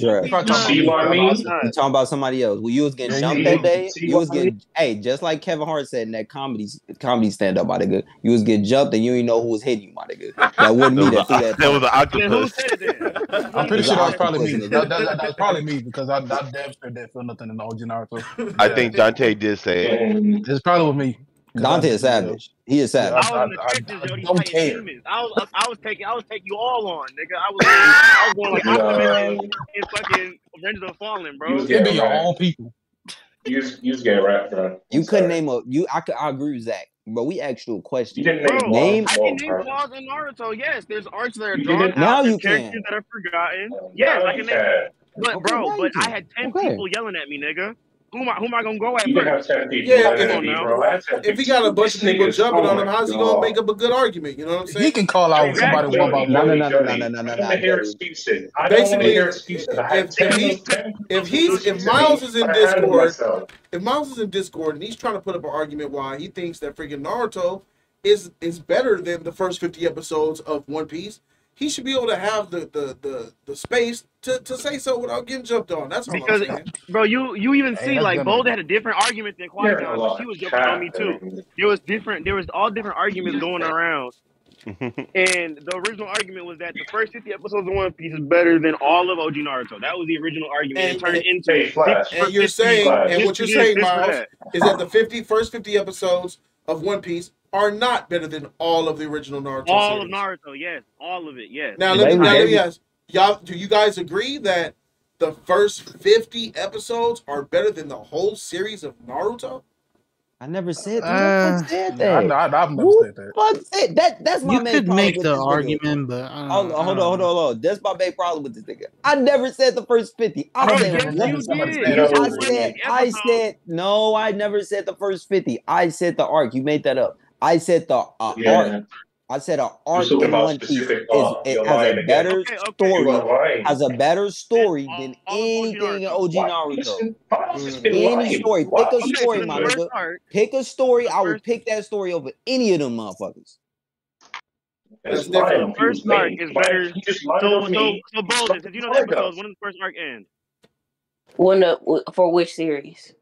trash. He talking See what I about mean? You talking about somebody else? When you was getting Yeah, jumped that day, see you was I getting hey, just like Kevin Hart said in that comedy comedy stand up, my nigga. You was getting jumped and you didn't know who was hitting you, my nigga. That wasn't me that threw that. There was an who octopus. said it? I'm pretty sure that was probably me. in. That, that, that, that's probably me because I, I damn sure didn't feel nothing in the OG Naruto. I think Dante did say it. It's probably with me. 'Cause Dante is savage. He is Yeah, savage. I was in the I- I- trenches, I Jody, don't care. demons. I was, I was taking, I was taking you all on, nigga. I was, I was going like Optimus Yo. in, in fucking Avengers of Fallen, bro. You was be your own people. you was, you was getting wrapped, bro. You I'm couldn't sorry. name a you. I could. I agree with Zach, but we asked you a You question. didn't Bro, name Name- I one, can name bro. flaws in Naruto. Yes, there's arcs that are You drawn didn't- Now there's you characters can. that are forgotten. Now Yes, I you can name. But bro, but I had ten Okay. people yelling at me, nigga. Who am I? Who am I gonna go at You first? have ten people. Yeah, if- at bro. I had 10 If he got a bunch of people jumping oh on him, how's he gonna make up a good argument? You know what I'm saying? He can call out Exactly. somebody one by one. no, no, no, no, no, no, no, no, want to hear Jody. excuses. I don't want to Basically, hear excuses. I had if- if 10 he's- If he's if Miles is in Discord, if Miles is in Discord and he's trying to put up an argument why he thinks that freaking Naruto is is better than the first 50 episodes of One Piece, he should be able to have the the the, the space to, to say so without getting jumped on. That's all Because- I'm. Bro, you you even Hey, see that's like good. Boulder had a different argument than Qui You're a Gon, so lot she was of jumping on me too. man. There was different. There was all different arguments going around, and the original argument was that the first fifty episodes of One Piece is better than all of OG Naruto. That was the original argument. And, And- it turned into Hey, Flash. And you're saying, Flash. and what you're saying, this, Miles, that. is that the 50 first 50 episodes of One Piece are not better than all of the original Naruto all series. of Naruto, yes, all of it, yes. Now let me, now, let me ask y'all: Do you guys agree that the first fifty episodes are better than the whole series of Naruto? I never said that. Uh, Who the fuck said I, that. I, I've never Who said that. fuck said that? That's my you main could problem make the this nigga. argument, but I don't, Hold on, I hold don't on, hold on, know. hold on. That's my main problem with this nigga. I never said the first 50. I Bro, said yes, you said You. I said I said, no, I never said the first 50. I said the arc. You made that up. I said the uh, Yeah. arc. I said an arc in about one Piece specific is it has a again. better Okay, okay. Story, has a better story all- than all anything mm. in Naruto. OG Naruto. Listen, Miles Any lying. story, pick a Okay, story, so my nigga. Pick a story. I would pick that story over any of them motherfuckers. That's That's lying. different. He was First arc is better. He just lied so so me. so Boulder, since you know the Something episodes, else. when does the first arc end? When the for which series?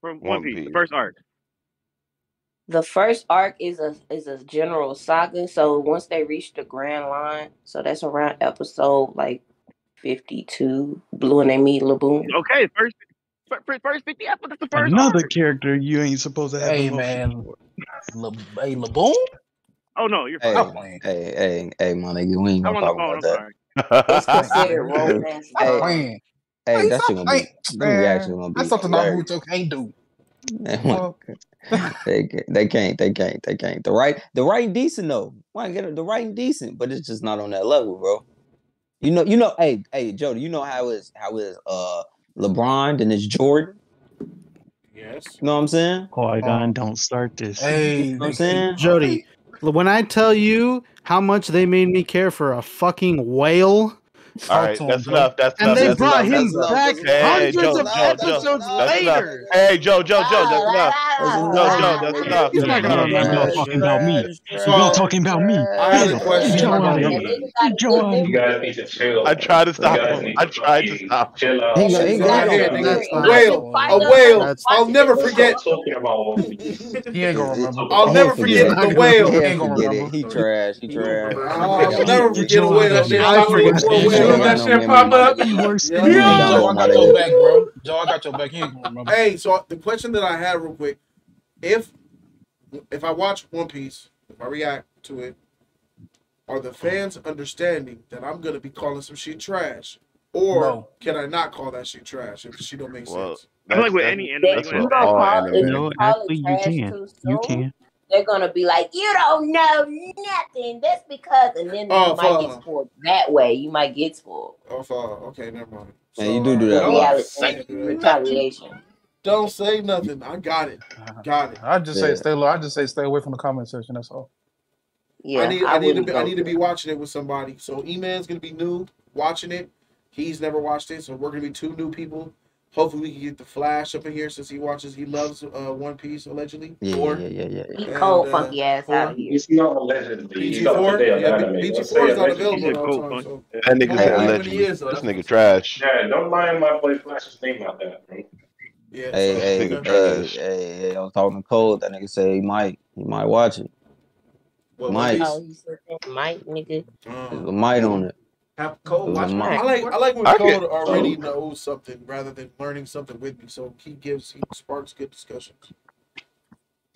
From One One Piece, the Piece. first arc. The first arc is a is a general saga. So once they reach the Grand Line, so that's around episode like fifty two. Blue and they meet Laboon. Okay, first fir- fir- first fifty episodes. That's the first Another arc. character you ain't supposed to have. Hey emotion man, for. Le, hey Laboon. Oh no, you're Hey, fine. I'm playing. Oh, hey, hey, hey, my nigga, we ain't I'm gonna talk about that. It's considered romance. Hey, I'm drama. playing. Hey, Hey, that stop shit gonna be, playing, them reactions man. That's something hilarious. Naruto can't do. Man, they can't, they can't, they can't, they can't. The right, the writing decent though. Why get it? The writing decent, but it's just not on that level, bro. You know, you know. Hey, hey, Jody, you know how is how is uh LeBron and it's Jordan. Yes. You know what I'm saying? Qui Gon, don't start this. Hey, You know what I'm saying? Jody, when I tell you how much they made me care for a fucking whale, All right, to him, that's enough. That's and enough. they That's brought enough. him That's enough. back Hey, hundreds Joe, of Joe, Joe, episodes that's enough. later. Hey, Joe, Joe, Joe, that's enough. That's Joe, enough. Joe, that's enough. He's not gonna Trash, man. trash, talking about me. trash, You're So not talking about me. I had a question. Joe out of And here. then you Joe You guys need to chill. I tried to stop guys him. I to tried to stop him. chill out. He go, he Go go, ahead, he nigga. go. That's A whale. A whale. I'll never forget. Stop talking about One Piece. He ain't gonna remember. I'll never forget forget the whale. He ain't gonna remember. He trash. He trash. I'll never forget a whale. of That here. shit I popped forgot up for a that He shit. ain't whale. got that shit pop up. nigga. He worse Yeah. than He got I got your back, bro. Joe, I got your back. He ain't gonna remember. Hey, so the question that I had real quick, if if I watch One Piece, if I react to it, are the fans understanding that I'm gonna be calling some shit trash? Or No. can I not call that shit trash if she don't make Well, sense? I feel like with any anime, That you you don't what gonna all call if anime. you No, actually, you can. too You can. They're gonna be like, you don't know nothing. That's because, and then Oh, you might get spoiled that way. You might get spoiled. Oh, fuck. okay, never mind. Man, you do do that a don't say nothing. retaliation. Don't say nothing. I got it. Got it. I just Yeah. say stay low. I just say stay away from the comment section. That's all. Yeah, I need I, need to be I need to be watching it with somebody. So E Man's gonna be new watching it. He's never watched it, so we're gonna be two new people Hopefully we can get the Flash up in here since he watches. He loves uh, One Piece allegedly. Yeah, or, yeah, yeah, yeah. yeah. He cold uh, funky ass out here. He's not allegedly. PG four, yeah, PG four is not available. All time, so. That nigga's hey, allegedly. Is, this nigga trash. Yeah, don't mind my boy Flash's name out there. Yeah, hey, so, hey, hey, hey, hey, I was talking to Cole. That nigga say he might, he might watch it. What, Mike, oh, Mike, nigga, uh-huh. um, Mike on it. Have Cole watch. I like I like when I Cole get, already oh. knows something rather than learning something with me. So he gives he sparks good discussions.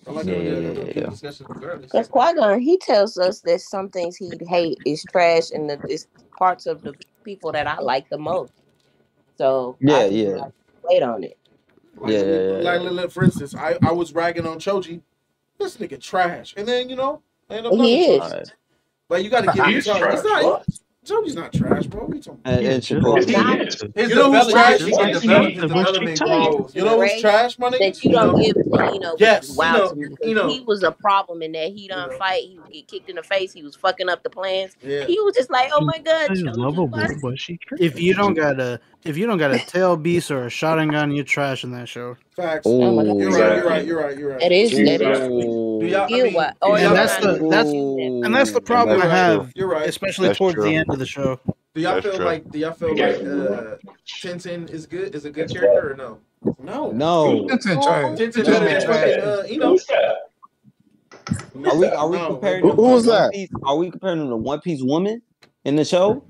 I like yeah, good, yeah, discussions Because Qui Gon, he tells us that some things he hate is trash, and that it's parts of the people that I like the most. So yeah, yeah, like wait on it. Like, yeah, yeah, like, like, for instance, I, I was ragging on Choji. This nigga trash, and then you know, end up he is. But you got to give him. It's not. Jody's not trash, bro. What you talking about? It's. You know who's trash? She. You know who's trash, my nigga? That you don't give, you know, yes, wow. You know, he was a problem in that he don't fight. He would get kicked in the face. He was fucking up the plans. He was just like, oh my god. Lovable, but she. If you don't got a, if you don't got a tail beast or a shotgun gun, you're trash in that show. Facts. Oh, oh you're right. You're right. You're right. You're right. It is. It is. Do y'all, I mean, what? Oh, and that's the that's and that's the problem that's I have. You're right, especially that's towards true. the end of the show. Do y'all that's feel true. like? Do y'all feel yeah. like uh, Tenten is good? Is a good character or no? No. No. Tenten oh, trash. Tenten trash. You know. Uh, are we are we comparing? Who was that? Are we comparing him to One Piece woman in the show?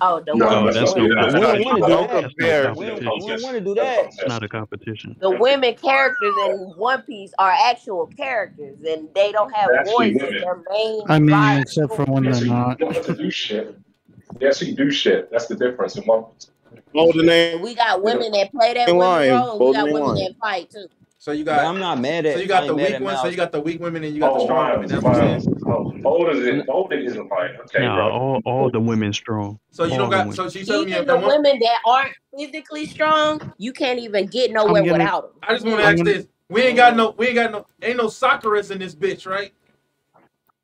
Oh, the women. no, that's we don't want to do that. We don't want to do that. It's not a competition. The women characters in One Piece are actual characters, and they don't have voices. Their main. I mean, except for when they're not. do shit. They actually do shit. That's the difference in One Piece. Golden We got women that play that role. We got women that fight too. So you got. But I'm not mad at. So you got the weak ones. So you got the weak women, and you got oh, the strong wow, women. That's wow. what I'm saying. Old is it? Old isn't like okay. No, all, all the women strong. So you all don't got. So she telling me the women that aren't physically strong, you can't even get nowhere gonna, without them. I just want to ask gonna, this: We ain't got no. We ain't got no. Ain't no soccerists in this bitch, right?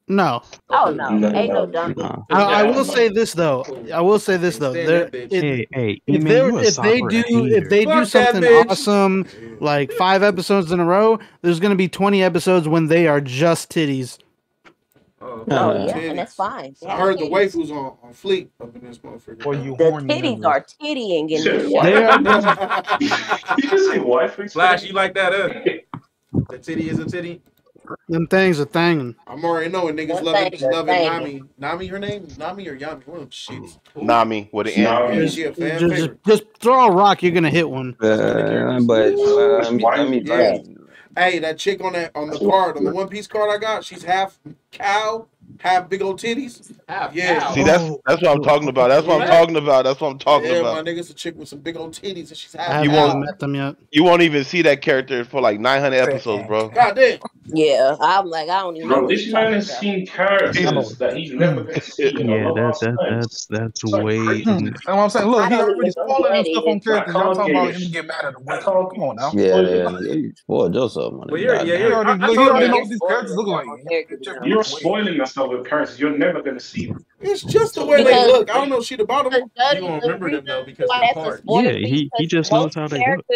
No. Oh no, no ain't no, no dummy. No. I, I, will say this though. I will say this though. There, if, hey, hey, if, if they do, hater. if they Fuck do something awesome, like five episodes in a row, there's gonna be 20 episodes when they are just titties. Oh, oh yeah, titties. and that's fine. Yeah, I heard titties. the waifus on, on fleek up in this motherfucker. Well, you the titties are tittying in this. They are. you just say waifu. Flash, you like that? Uh? the titty is a titty. Them things are thanging. I'm already knowing niggas loving, just loving Nami. Nami, her name? Nami or Yami? One of shit. Nami with an N. Just, just, just, throw a rock, you're gonna hit one. Uh, but uh, I I yeah. Hey, that chick on that on the card, on the One Piece card I got, she's half cow, have big old titties. Have, yeah. See, that's that's what I'm talking about. That's what I'm talking about. That's what I'm talking yeah, about. my nigga's a chick with some big old titties, and she's half. You won't met them yet. You won't even see that character for like 900 episodes, bro. God damn. Yeah, I'm like, I don't even. Bro, this man has seen characters that he's never seen. Yeah, that's that, that's that's way. And what I'm saying. Look, he's already spoiling stuff on characters. I'm talking about him get mad at the way. Come on now. Yeah, yeah. Spoil Joseph? man. Yeah, yeah, he already these characters look like. You're spoiling us some occurrences. You're never going to see them. It's just the way because they look. I don't know She the bottom. You don't remember them though because they're hard. Yeah, he, he just knows how they look.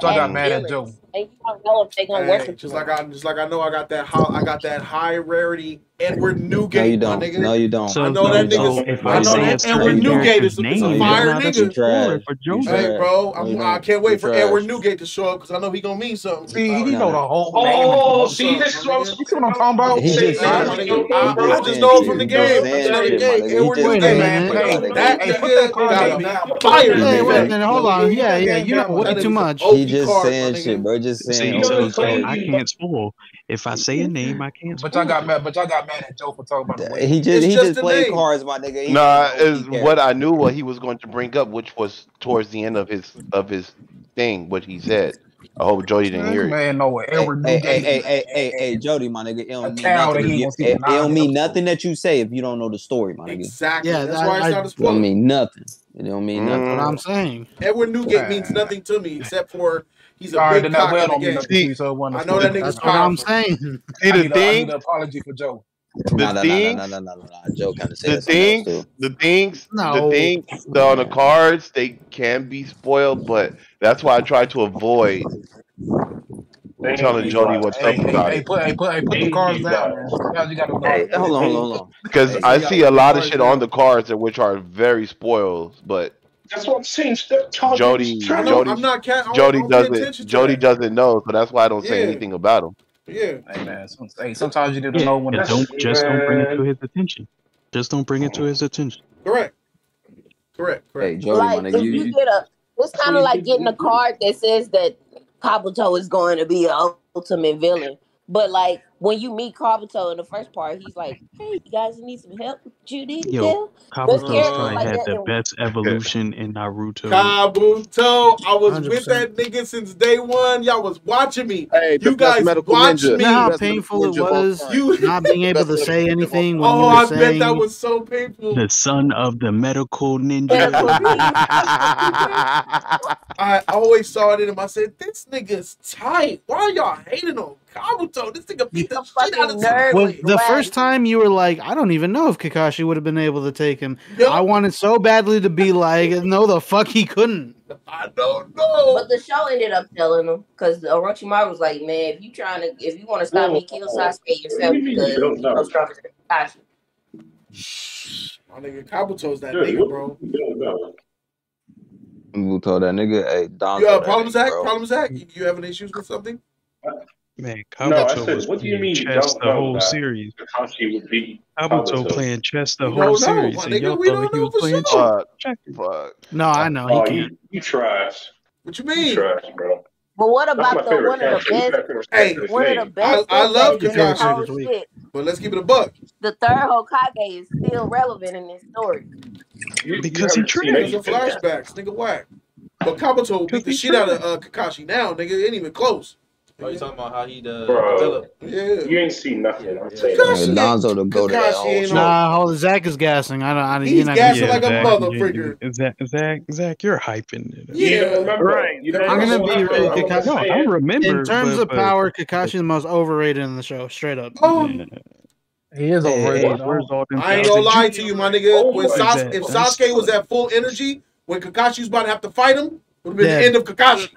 Don't got mad at Joe and you don't know if they're gonna hey, work. With just you. like I, just like I know I got that high, I got that high rarity Edward Newgate. No, you don't. Nigga. No, you don't. So, I know no, that nigga. So I know that Edward Newgate is a fire nigga. Hey, bro, I can't wait for Edward Newgate to show up because I know he gonna mean something. See, he know the whole. Oh, see, this is what I'm talking about. I just know from the game. Edward Newgate, man. that nigga got fire. Hold on, yeah, yeah, you're way too much. He just saying shit, bro just saying. See, oh, so I can't spoil. If I say a name, I can't. But y'all got mad. But y'all got mad at Joe for talking about the. He just it's he just, just played cards, my nigga. He nah, is what I knew what he was going to bring up, which was towards the end of his of his thing, what he said. I hope Jody didn't hear it. Man, no, way. hey, hey, hey, hey, hey, hey, Jody, my nigga, it don't, mean nothing, you, it, don't mean nothing that you say if you don't know the story, my nigga. Exactly. Yeah, that's why it's not a spoiler. It don't mean nothing. It don't mean nothing. What I'm mm. saying. Edward Newgate means nothing to me except for He's a Sorry, big cock well in the game. See, so I know that nigga's That's powerful. what I'm saying. See, the thing, an apology for Joe. The thing, things, nah, nah, nah. Joe kind of said the things, the things, no. the things the, on the cards they can be spoiled, but that's why I try to avoid they telling Jody what's hey, up hey, about hey, it. Put, hey, put, hey, put the cards down. Hold on, hold on, hold on. Because I see a lot of shit on the cards which are very spoiled, but that's what I'm saying. Stop talking. Jody, Jody, know, I'm not Jody doesn't. Jody doesn't know, so that's why I don't say yeah. anything about him. Yeah. Hey man, sometimes you don't yeah. know when. Yeah, don't just don't bring it to his attention. Just don't bring it to his attention. Correct. Correct. Correct. Hey, Jody, like, if you, you get a, it's kind of like getting a card that says that Kabuto is going to be an ultimate villain. But like when you meet Kabuto in the first part, he's like, "Hey, you guys need some help, Judy." Yo, Kabuto's probably like had the best evolution in Naruto. Kabuto, I was 100%. with that nigga since day one. Y'all was watching me. Hey, you guys watched me. How painful it was you not being able to say anything when oh, you were I saying. Oh, I bet that was so painful. The son of the medical ninja. I always saw it in him. I said, "This nigga's tight. Why are y'all hating on?" Kabuto. This nigga beat the shit out of nerd. Well, the first time you were like, I don't even know if Kakashi would have been able to take him. Yep. I wanted so badly to be like, no, the fuck he couldn't. I don't know. But the show ended up telling him because Orochimaru was like, man, if you trying to, if you want to stop oh, me, kill Sasuke oh, yourself because you you're stronger than Kakashi. My nigga Kabuto's that yeah, nigga, bro. Kabuto, that nigga. Hey, Don. Yeah, problem, Zach. Problem, Zach. You, you having issues with something? Man, Kabuto no, said, what do you mean chess the whole series. Kakashi would be Kabuto, playing chess the whole series. and y'all playing chess. Fuck. No, I know. Oh, he, you, you trash. What you mean? You trash, bro. But what about the one of the best? Hey, one of the best. I, I love Kakashi, but let's give it a buck. The third Hokage is still relevant in this story because you he tripped. Flashbacks, nigga, whack. But Kabuto beat the shit out of uh, Kakashi now, nigga. It ain't even close. Oh, you talking about how he does? Bro, yeah. you ain't see nothing. I'm saying Lonzo to go to that Nah, hold Zach is gassing. I don't. I, He's you're not, gassing yeah, like a motherfucker. Zach, Zach, Zach, you're hyping. Yeah, yeah remember, right. You know, I'm gonna be. Kakashi. No, I remember. In terms but, of power, Kakashi's the most overrated in the show. Straight up. Oh. Yeah. He is overrated. Yeah. I ain't gonna lie to you, my nigga. Oh when Sasuke, if Sasuke was at full energy, when Kakashi was about to have to fight him, would have been the end of Kakashi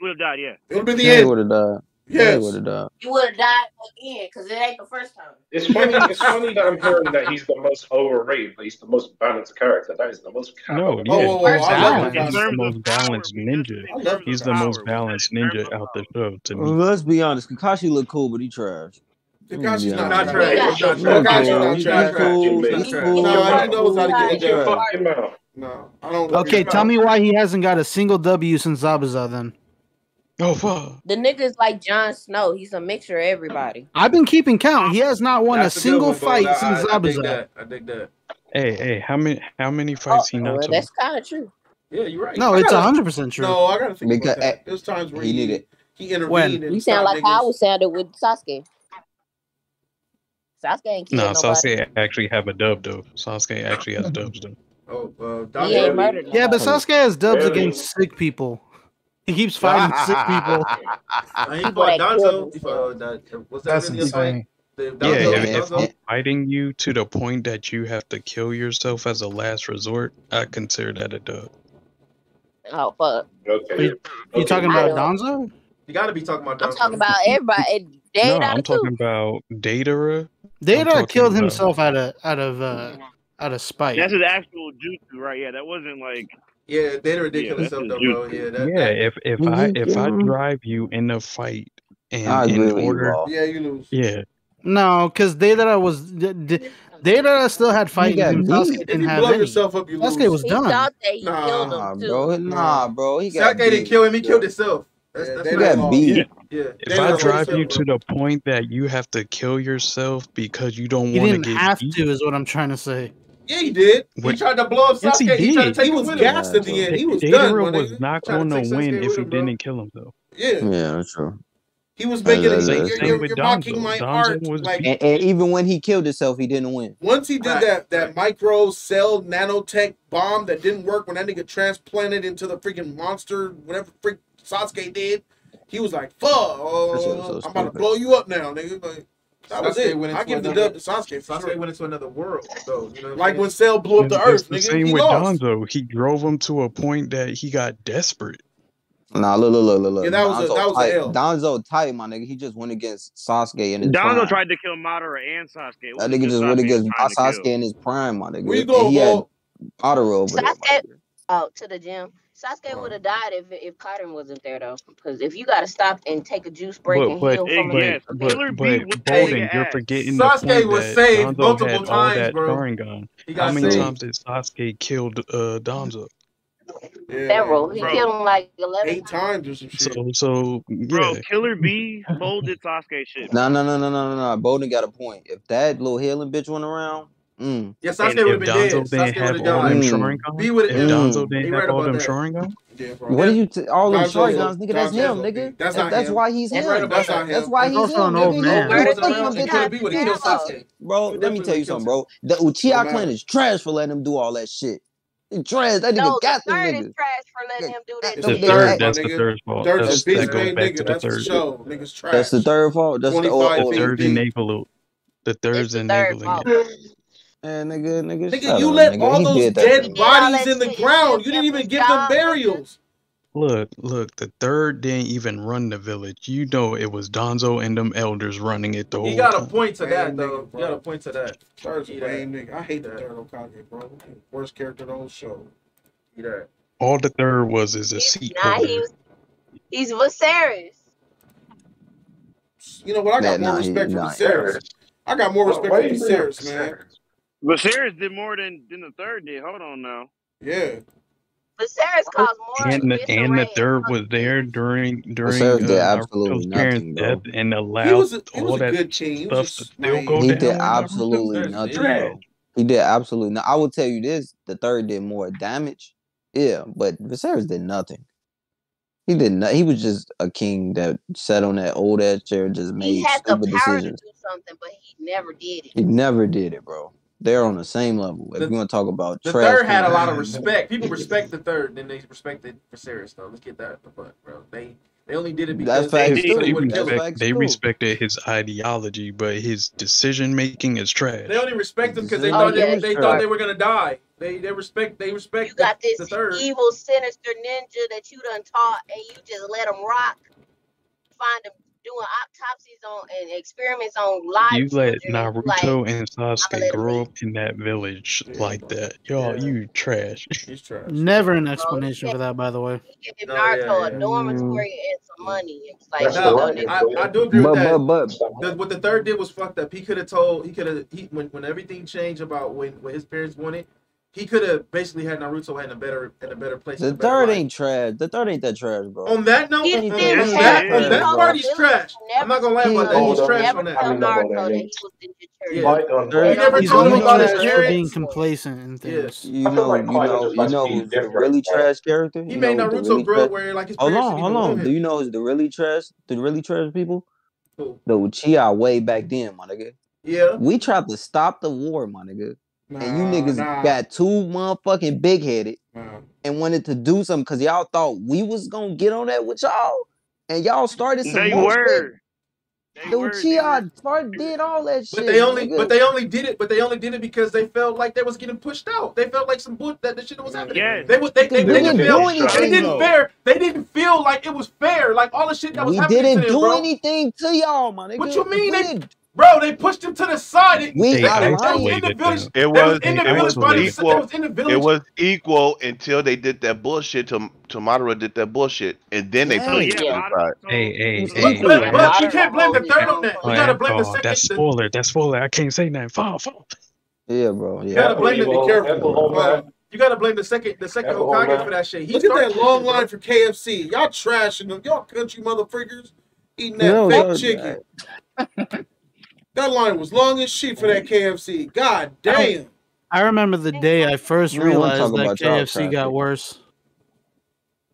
would have died. Yeah, it would have the end. Would have died. Yes. He would have died. He would have died again because it ain't the first time. It's funny. it's funny that I'm hearing that he's the most overrated, but he's the most balanced character. That is the most. No, yeah. oh, oh, oh, I he's the most balanced ninja. He's the most balanced ninja out the show. To me, let's be honest. Kakashi look cool, but he trash. Not, not. He's cool. He's cool. No, I how to get. No, I don't. Okay, tell me why he hasn't got a single W since Zabuza then. Oh fuck. The nigga's like Jon Snow. He's a mixture of everybody. I've been keeping count. He has not won That's a single one, fight I, since I, I dig that. I dig that. Hey, hey, how many how many oh, fights oh, he well. That's kind of true. Yeah, you're right. No, it's hundred percent true. No, I gotta think because about that. There's times where he, he needed he intervened. When? And you sound like niggas. how I sounded with Sasuke. Sasuke ain't No, nobody. Sasuke actually have a dub though. Sasuke actually has dubs though. Oh, uh, yeah, yeah, but Sasuke has dubs really? against sick people. He keeps fighting sick people. he fought Danzo. That's insane. Yeah, if, uh, if fighting you to the point that you have to kill yourself as a last resort, I consider that a dub. Oh fuck! Okay, you, okay. talking about Danzo? You gotta be talking about. Danzo. I'm talking about everybody. no, I'm talking about Deidara. Data killed about... himself out of out of uh, out of spite. That's his actual jutsu, right? Yeah, that wasn't like yeah, they're ridiculous yeah, though, bro. Yeah, that, yeah. If if I if I drive you in a fight and I in order, you yeah, you lose. Yeah. No, because they that I was they that I still had fight. Yeah, Sasuke didn't you have blow any. yourself up. You lose. Sasuke was he done. Thought that he nah, him too. bro. Nah, bro. He got Sasuke beat. didn't kill him. He killed himself. That's, yeah, that's they got beat. Yeah. yeah. If I drive you to the point that you have to kill yourself because you don't want to get have beat, to, is what I'm trying to say. Yeah, he did. What? He tried to blow up Sasuke. Yes, he, he tried to take he was gassed at the end. He was done. was not going to win if he didn't kill him, though. Yeah. Yeah, that's true. He was making it. You're, you're, you're mocking my art. Like, and, and, even when he killed himself, he didn't win. Once he did right. that that micro cell nanotech bomb that didn't work when that nigga transplanted into the freaking monster, whatever freak Sasuke did, he was like, "Fuck, I'm about to blow you up now, nigga." Like, that Sasuke was it. I give the dub to Sasuke. For Sasuke sure. went into another world, though. You know like when Cell blew up the Earth. The nigga, same he with lost. Danzo. He drove him to a point that he got desperate. Nah, look, look, look, look, look. Yeah, that Danzo that was tight. Danzo tight, my nigga. He just went against Sasuke in his Danzo prime. tried to kill Madara and Sasuke. What that nigga just went against Sasuke in his prime, my nigga. Where you going, he had Madara over Sasuke, there. Oh, to the gym. Sasuke would have died if if Cotton wasn't there though, because if you got to stop and take a juice break but, and but, heal from it, but, but, but, but Bolden, you're forgetting Sasuke the point was that saved Danzo multiple had times, all that bro. Sharingan. He got How many saved. times did Sasuke kill uh, Danzo? Yeah. Several. He bro. killed him like eleven. Eight times or some shit. So, so yeah. bro, Killer B molded Sasuke shit. No, no, no, no, no, no, no. Bolden got a point. If that little healing bitch went around, Mm. Yes, I would have been dead. Sasuke would have died. Mm. Be with it. If Danzo didn't have all them Sharingan? Yeah, what are you t- all them shoring guns, nigga? That's him, nigga. That's, that, that's him. why he's him. Right, that's, that's, that's why he's him. nigga. Bro, let me tell you something, bro. The Uchiha clan is trash for letting him do all that shit. Trash. That nigga no, got the third is trash for letting him do that. It's the third. That's the third fault. Third is that goes back to the third. That's Niggas trash. That's the third fault. That's the third enabler. The third's enabling it. And nigga, nigga, nigga you him, let nigga. all those dead bodies in the ground. You didn't even give them burials. Look, look, the third didn't even run the village. You know it was Danzo and them elders running it the whole He got a point to that, though. He got a point to that. Third's a lame nigga. I hate the third Hokage, bro. Worst character the whole show. He that. All the third was is a seat. Nah, he was, he's Viserys. You know what? I got more respect for Viserys. I got more respect for Viserys, man. But Sarah's did more than, than the third did. Hold on now. Yeah. But caused more. And the, and the third was there during during Sarah did uh, absolutely nothing, death and allowed was a, all that good team. stuff to still go he. Did absolutely nothing, bro. He did absolutely no. I will tell you this: the third did more damage. Yeah, but Viserys did nothing. He did not. He was just a king that sat on that old ass chair, just made he had the power decisions. to do something, but he never did it. He never did it, bro they're on the same level. If you want to talk about the trash, third had a lot of respect. People respect the third, then they respected for serious though. Let's get that the fuck, bro. They they only did it because they, they, they, respect, they respected his ideology, but his decision making is trash. They only respect him because they thought they, they thought they were gonna die. They they respect they respect. You got the, this the evil, sinister ninja that you done taught, and you just let him rock. Find him doing autopsies on and experiments on live. You let Naruto like, and Sasuke grow up in that village like that, y'all. Yeah. You trash. He's trash. Never an explanation for that, by the way. Give no, Naruto yeah, yeah. a dormitory mm. and some money. It's like, no, I, I, do agree with that. But, but. The, what the third did was fucked up. He could have told. He could have. He when when everything changed about when what his parents wanted he could have basically had Naruto had a better in a better place. The third ain't trash. The third ain't that trash, bro. On that note, on, on, that, on that part, he's trash. I'm not gonna lie about that. He's trash on that. I mean, Naruto that he was in yeah. Uh, he never told him about his character Being complacent and things. Yes. You know, like you know, you know, the really trash character. He made Naruto grow where like his parents. Hold on, hold on. Do you know who's the really trash? The really trash people? The Uchiha way back then, my nigga. Yeah. We tried to stop the war, my nigga. Nah, and you niggas nah. got too motherfucking big headed nah. and wanted to do something because y'all thought we was gonna get on that with y'all, and y'all started some. They were. They Dude, Chia started did all that shit. But they only, nigga. but they only did it, but they only did it because they felt like they was getting pushed out. They felt like some bullshit that the shit was happening. Yeah. They was, they, they, they didn't feel, anything, they didn't fair, they didn't feel like it was fair. Like all the shit that was we happening. We didn't to them, do bro. anything to y'all, man. What you mean? They, Bro, they pushed him to the side. It, we got it. Was in the village. It was, was in the village, buddy. Equal, was in the village. It was equal until they did that bullshit. To Tamara did that bullshit, and then they yeah, pushed him to the side. Hey, hey, hey. But, but you can't blame the third on that. You gotta blame the second. That's spoiler. That's spoiler. I can't say nothing. Fall, fall. Yeah, bro. Yeah. You gotta blame the careful. You gotta blame the second the second Hokage for that shit. He Look at that long line for KFC. Y'all trashing them. Y'all country motherfuckers eating that no, fake chicken. That line was long as shit for that KFC. God damn. I, I remember the day I first realized that KFC got worse.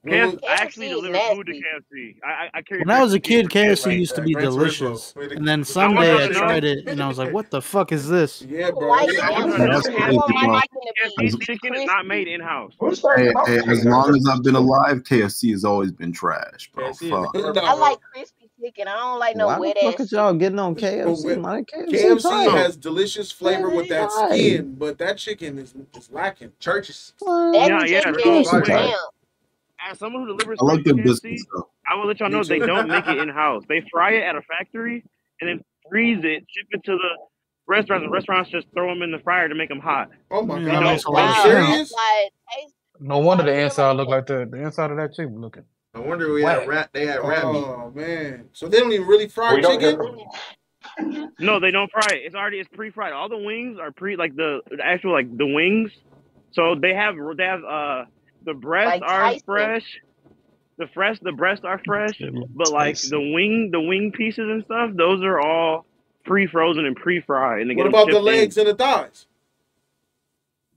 KFC, I actually delivered food to KFC. I, I when I was a kid, KFC used to be delicious. And then someday I tried it, and I was like, "What the fuck is this?" Yeah, bro. KFC chicken is not made in house. Hey, hey, as long as I've been alive, KFC has always been trash, bro. I like crispy chicken. I don't like no Why the fuck ass is y'all getting on KFC, with- man? KFC, KFC tight. has delicious flavor with that Yeah, skin, but that chicken is, is lacking. Churches. That Yeah, yeah, chicken no, is damn. As someone who delivers I like food them KFC, biscuits though. I will let y'all know they don't make it in house. They fry it at a factory and then freeze it, ship it to the restaurants. And restaurants just throw them in the fryer to make them hot. Oh my god, are you lot Wow, serious? No wonder the inside look like that. The inside of that chicken looking. No wonder we had Whack. rat. They had rat meat. Oh man, so they don't even really fry We chicken. No, they don't fry it. It's already it's pre-fried. All the wings are pre like the, the actual like the wings. So they have they have uh the breasts Like are fresh. The fresh the breasts are fresh, but like the wing the wing pieces and stuff, those are all pre-frozen and pre-fried. And they What get about the shipped in. legs and the thighs?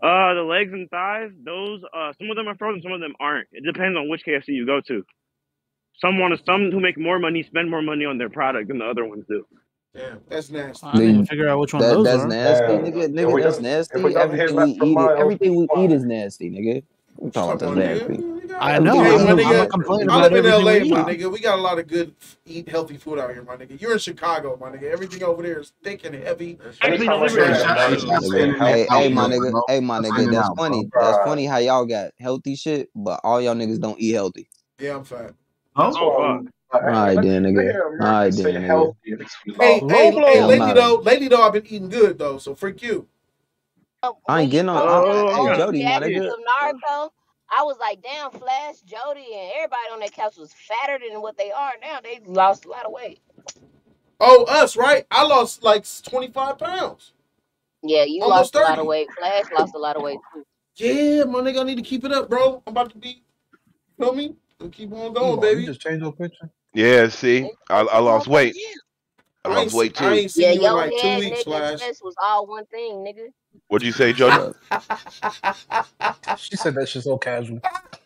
Uh, the legs and thighs, those uh, some of them are frozen, some of them aren't. It depends on which KFC you go to. Some want to, some who make more money spend more money on their product than the other ones do. Damn. That's nasty. I need to figure out which one That, those that's are. nasty, Yeah. nigga. Nigga, we that's nasty. if we don't Everything we eat, mine, everything we eat is nasty, nigga. I'm talking about Come that's on, nasty. nigga. We got- I know. Hey, I'm, my I'm nigga, not complaining I about live in LA, my nigga. We got a lot of good eat healthy food out here, my nigga. You're in Chicago, my nigga. Everything over there is thick and heavy. Actually, Anytime I delivery hear is that, Hey, I'm shout- just Nigga, saying, Hey, my nigga, hey, my nigga. That's funny. That's funny how y'all got healthy shit, but all y'all niggas don't eat healthy. Yeah, I'm fat. Huh? Oh fuck. All right, then, nigga. All right, Americans then, nigga. healthy. It makes me Hey, laugh. hey, blow. hey, I'm lately though, lately though, I've been eating good though. So freak you. Uh, I ain't getting on. posted I, Oh, hey, old yeah. Jody, my reactions nigga. Naruto, I was like, damn, Flash, Jody, and everybody on that couch was fatter than what they are now. They lost a lot of weight. Oh, us, right? I lost like 25 pounds. Yeah, you Almost lost a lot of weight. Flash lost a lot of weight too. Yeah, my nigga, I need to keep it up, bro. I'm about to be, you feel me? We'll keep on going, You baby. just change your picture. Yeah, see, I, I lost weight. I I lost see, weight I too. ain't seen Yeah, you in your like two head, weeks, neck, Flash. chest was all one thing, nigga. What'd you say, Jody? Look, She said that shit so casual.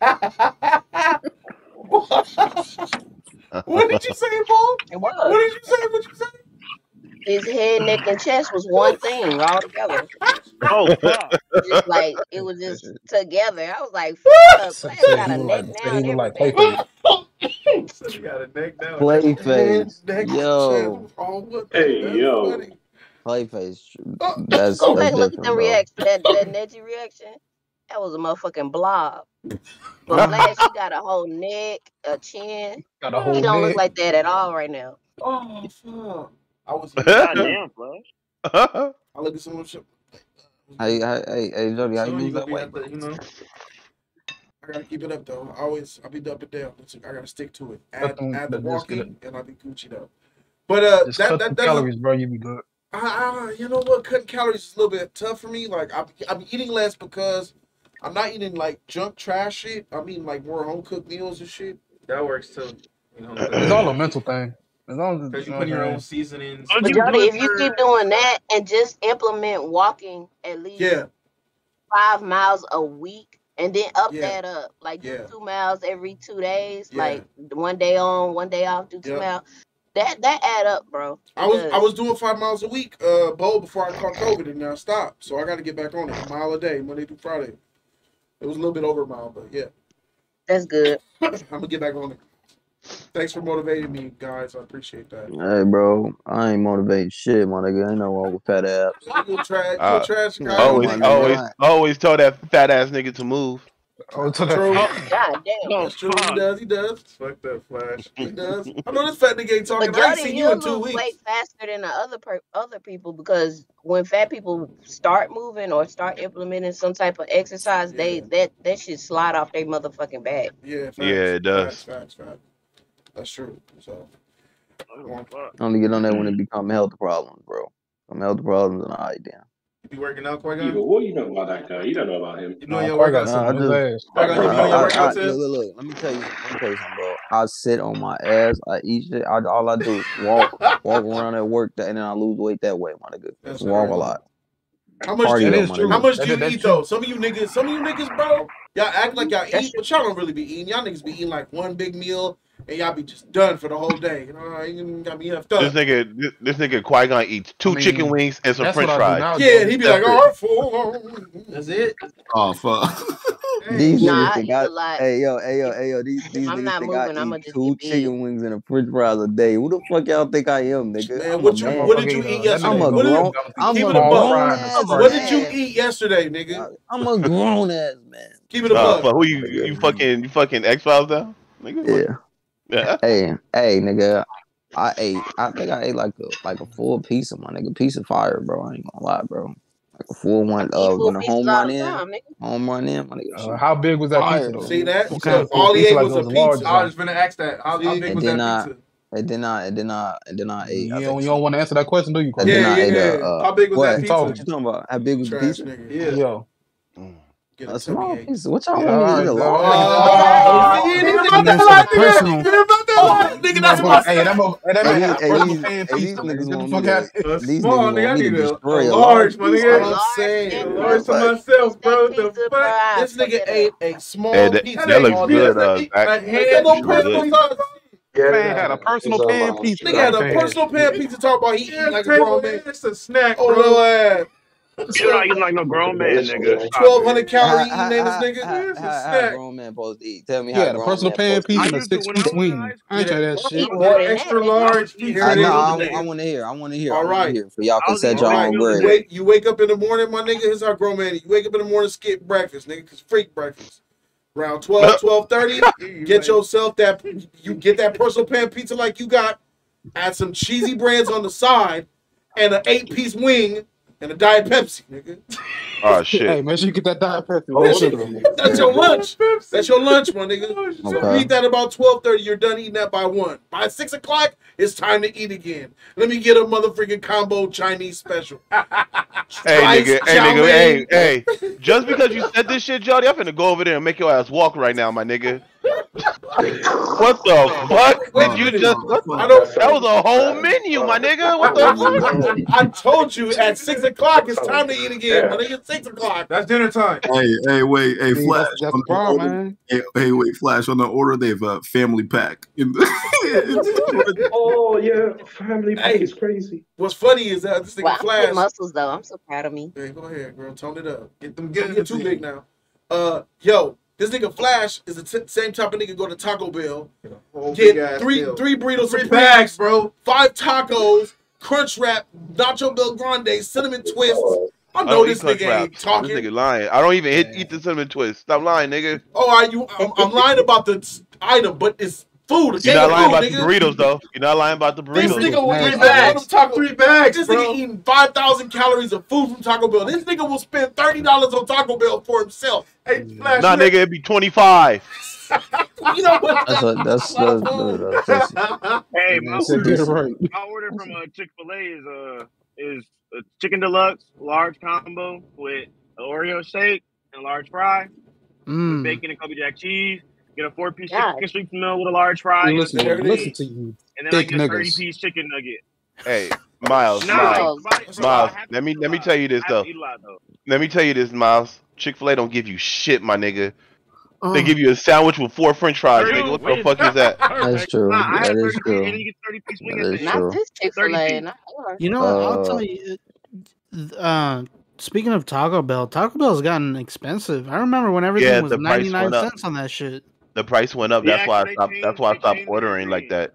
what did you say, Paul? It What did you say? What you say? His head, neck, and chest was one thing all together. Oh fuck. Just like it was just together. I was like, fuck, Said Flash got a neck like now said he and like everything. Clayface. So you got a neck down. Clayface, Neck, yo, chest. What the? Hey, yo. funny. Clayface. Oh, That's Go that's back look at different, them bro. reaction. That that Neji reaction. That was a motherfucking blob. But Flash, he got a whole neck, a chin. Got a He don't look like that at all right now. oh, fuck. I was. Goddamn, Flash. I look at some shit. Hey, hey, hey, hey, Jody, how you Soon you that be weight, at bro? the, you know. I gotta keep it up though. I always I be up and down. I gotta stick to it. Add add the walking and I'll be Gucci though. But uh, just that cut that them that calories, bro. You be good. I, I, you know what? Cutting calories is a little bit tough for me. Like I'm, I'm eating less because I'm not eating like junk trash shit. I'm eating like more home cooked meals and shit. That works too. You know, uh, It's all a mental thing. As long as because you you put your own seasonings. But you Jody, if you keep doing that and just implement walking at least Yeah, five miles a week and then up yeah, that up, like yeah, two miles every two days, yeah. like one day on, one day off, do two Yep. miles. That that add up, bro. I was I was doing five miles a week, uh, bowl before I caught COVID and I stopped. So I got to get back on it. A mile a day, Monday through Friday. It was a little bit over a mile, but yeah, That's good. I'm gonna get back on it. Thanks for motivating me, guys. I appreciate that. Hey, bro, I ain't motivating shit, my nigga. Ain't no wrong with fat abs. You trash, Uh, trash guy. always, always, I, always told that fat ass nigga to move. Oh, to that. True. Oh, God damn. oh That's true. He does. He does. Fuck that flash. He does. I know this fat nigga ain't talking. But I ain't seen you in two lose weeks. weight faster than the other per- other people because when fat people start moving or start implementing some type of exercise, they Yeah. that that shit slide off their motherfucking back. Yeah, facts. Yeah, it does. facts, facts. That's true. So, fuck. only get on that when it become health problems, bro. Some health problems, and all right, damn. You working out, Qui Eva, Gon? what you know about that guy? You don't know about him. You Nah, doing your Qui got workouts? Nah, I something just, ass. Qui Gon, you bro, be I, doing your I, I workouts look, look, look. Let me tell you, let me tell you something, bro. I sit on my ass. I eat shit. I, all I do is walk, walk around at work, and then I lose weight that way, my nigga. that's Walk a lot, How much do you, is true. how much do you eat though? Some of you niggas, some of you niggas, bro, y'all act like y'all eat, but y'all don't really be eating. Y'all niggas be eating like one big meal, and y'all be just done for the whole day. You know, I ain't got me enough done. This nigga, this, this nigga Qui Gon eats two I mean, chicken wings and some French fries. Yeah, he be like, all right, I'm full. That's it. Oh fuck. these nah, niggas got, like, hey yo, hey yo, hey yo, these, these I'm niggas moving, I I'm two chicken wings and a French fries a day. Who the fuck y'all think I am, nigga? Man, what, you, what did you eat yesterday? I'm a grown ass man. a What did you eat yesterday, nigga? I'm a grown ass man. Keep it a buck. Who you you fucking you fucking X Files now? Nigga, yeah. Hey, hey, nigga. I ate. I think I ate like a like a full piece of my nigga piece of fire, bro. I ain't gonna lie, bro. Like a full one. Uh, when a home run in, time, home run in, my nigga. Uh, how big was that fire, pizza? Though? See that? What all he ate was, like was a pizza. I was gonna ask that. How big and was that I, pizza? And then I, and then I, and then I ate. You, I don't, you don't want to answer that question, do you? Yeah, yeah, yeah. A, uh, How big was what? that pizza? What you talking about? How big was Trash the pizza? Nigga. Yeah. Yo. Mm. Get a small piece. What y'all yeah, want me to eat? Large, my nigga. I'm large to myself, bro. The fuck? This nigga ate a small piece. That looks good. Uh, a handful yeah, man had a personal pan piece. Nigga had a personal pan piece to Talk about he eating like a grown man. It's a snack, bro. You're not like no grown man, nigga. Twelve hundred calorie eating niggas, nigga. It's a snack. Grown man supposed to eat. Tell me how. Yeah, the personal pan pizza and a six piece wing. I ain't try that shit. Or extra large. I know. I want to hear. I want to hear. All right, for y'all can set your own word. You wake up in the morning, my nigga. Here's our grown man. You wake up in the morning, skip breakfast, nigga, cause freak breakfast around 12 12 get yourself that you get that personal pan pizza like you got add some cheesy brands on the side and an eight piece wing and a Diet Pepsi, nigga. Oh shit! hey, make sure you get that Diet Pepsi. Oh, that's, your, that's your lunch. That's your lunch, my nigga. Oh, okay. You eat that about twelve thirty. You're done eating that by one. By six o'clock, it's time to eat again. Let me get a motherfucking combo Chinese special. hey nigga, hey nigga, hey hey. Just because you said this shit, Jody, I'm finna go over there and make your ass walk right now, my nigga. What the fuck did you just? I don't, that was a whole menu, my nigga. What the fuck? I told you at six o'clock it's time to eat again. My nigga, six o'clock. That's dinner time. Hey, hey, wait, hey, Flash. That's, that's problem, man. Hey, hey, wait, Flash. On the order, they've a family pack. oh yeah, family pack hey, is crazy. What's funny is that this nigga well, Flash muscles though. I'm so proud of me. Hey, go ahead, girl. Tone it up. Get them. Get, get too big now. Uh, yo, this nigga Flash is the t- same type of nigga go to Taco Bell, oh, get three deal. three burritos, three bags, bro, five tacos, crunch wrap, nacho bell grande, cinnamon twist. I know I this nigga wrap. ain't talking. This nigga lying. I don't even hit, eat the cinnamon twist. Stop lying, nigga. Oh, are you? I'm, I'm lying about the item, but it's Food. You're not lying food, about nigga. the burritos, though. You're not lying about the burritos. This nigga was three bags. Taco, three bags. This bro. nigga eating five thousand calories of food from Taco Bell. This nigga will spend thirty dollars on Taco Bell for himself. Hey, Flash, nah, nigga, it'd be twenty five. you know what? That's a, that's, that's, that's, that's, that's hey, my order, right. my order from uh, Chick Fil A is uh is a chicken deluxe large combo with an Oreo shake and large fry, mm. bacon and Colby Jack cheese. Get a four piece yeah. chicken street meal with a large fry. Listen, and listen to you. And then Thick like a thirty piece chicken nugget. Hey, Miles, no, Miles, Miles, let me let me tell you this though. Though. Let me tell you this, Miles. Chick Fil A don't give you shit, my nigga. They uh. give you a sandwich with four French fries. Nigga, what the fuck is that? That's true. Nah, that is true. That is true. You know. Uh, I'll tell uh. you. Uh, speaking of Taco Bell, Taco Bell's gotten expensive. I remember when everything yeah, was ninety nine cents on that shit. The price went up. Yeah, that's why I stopped. That's why I stopped ordering like that.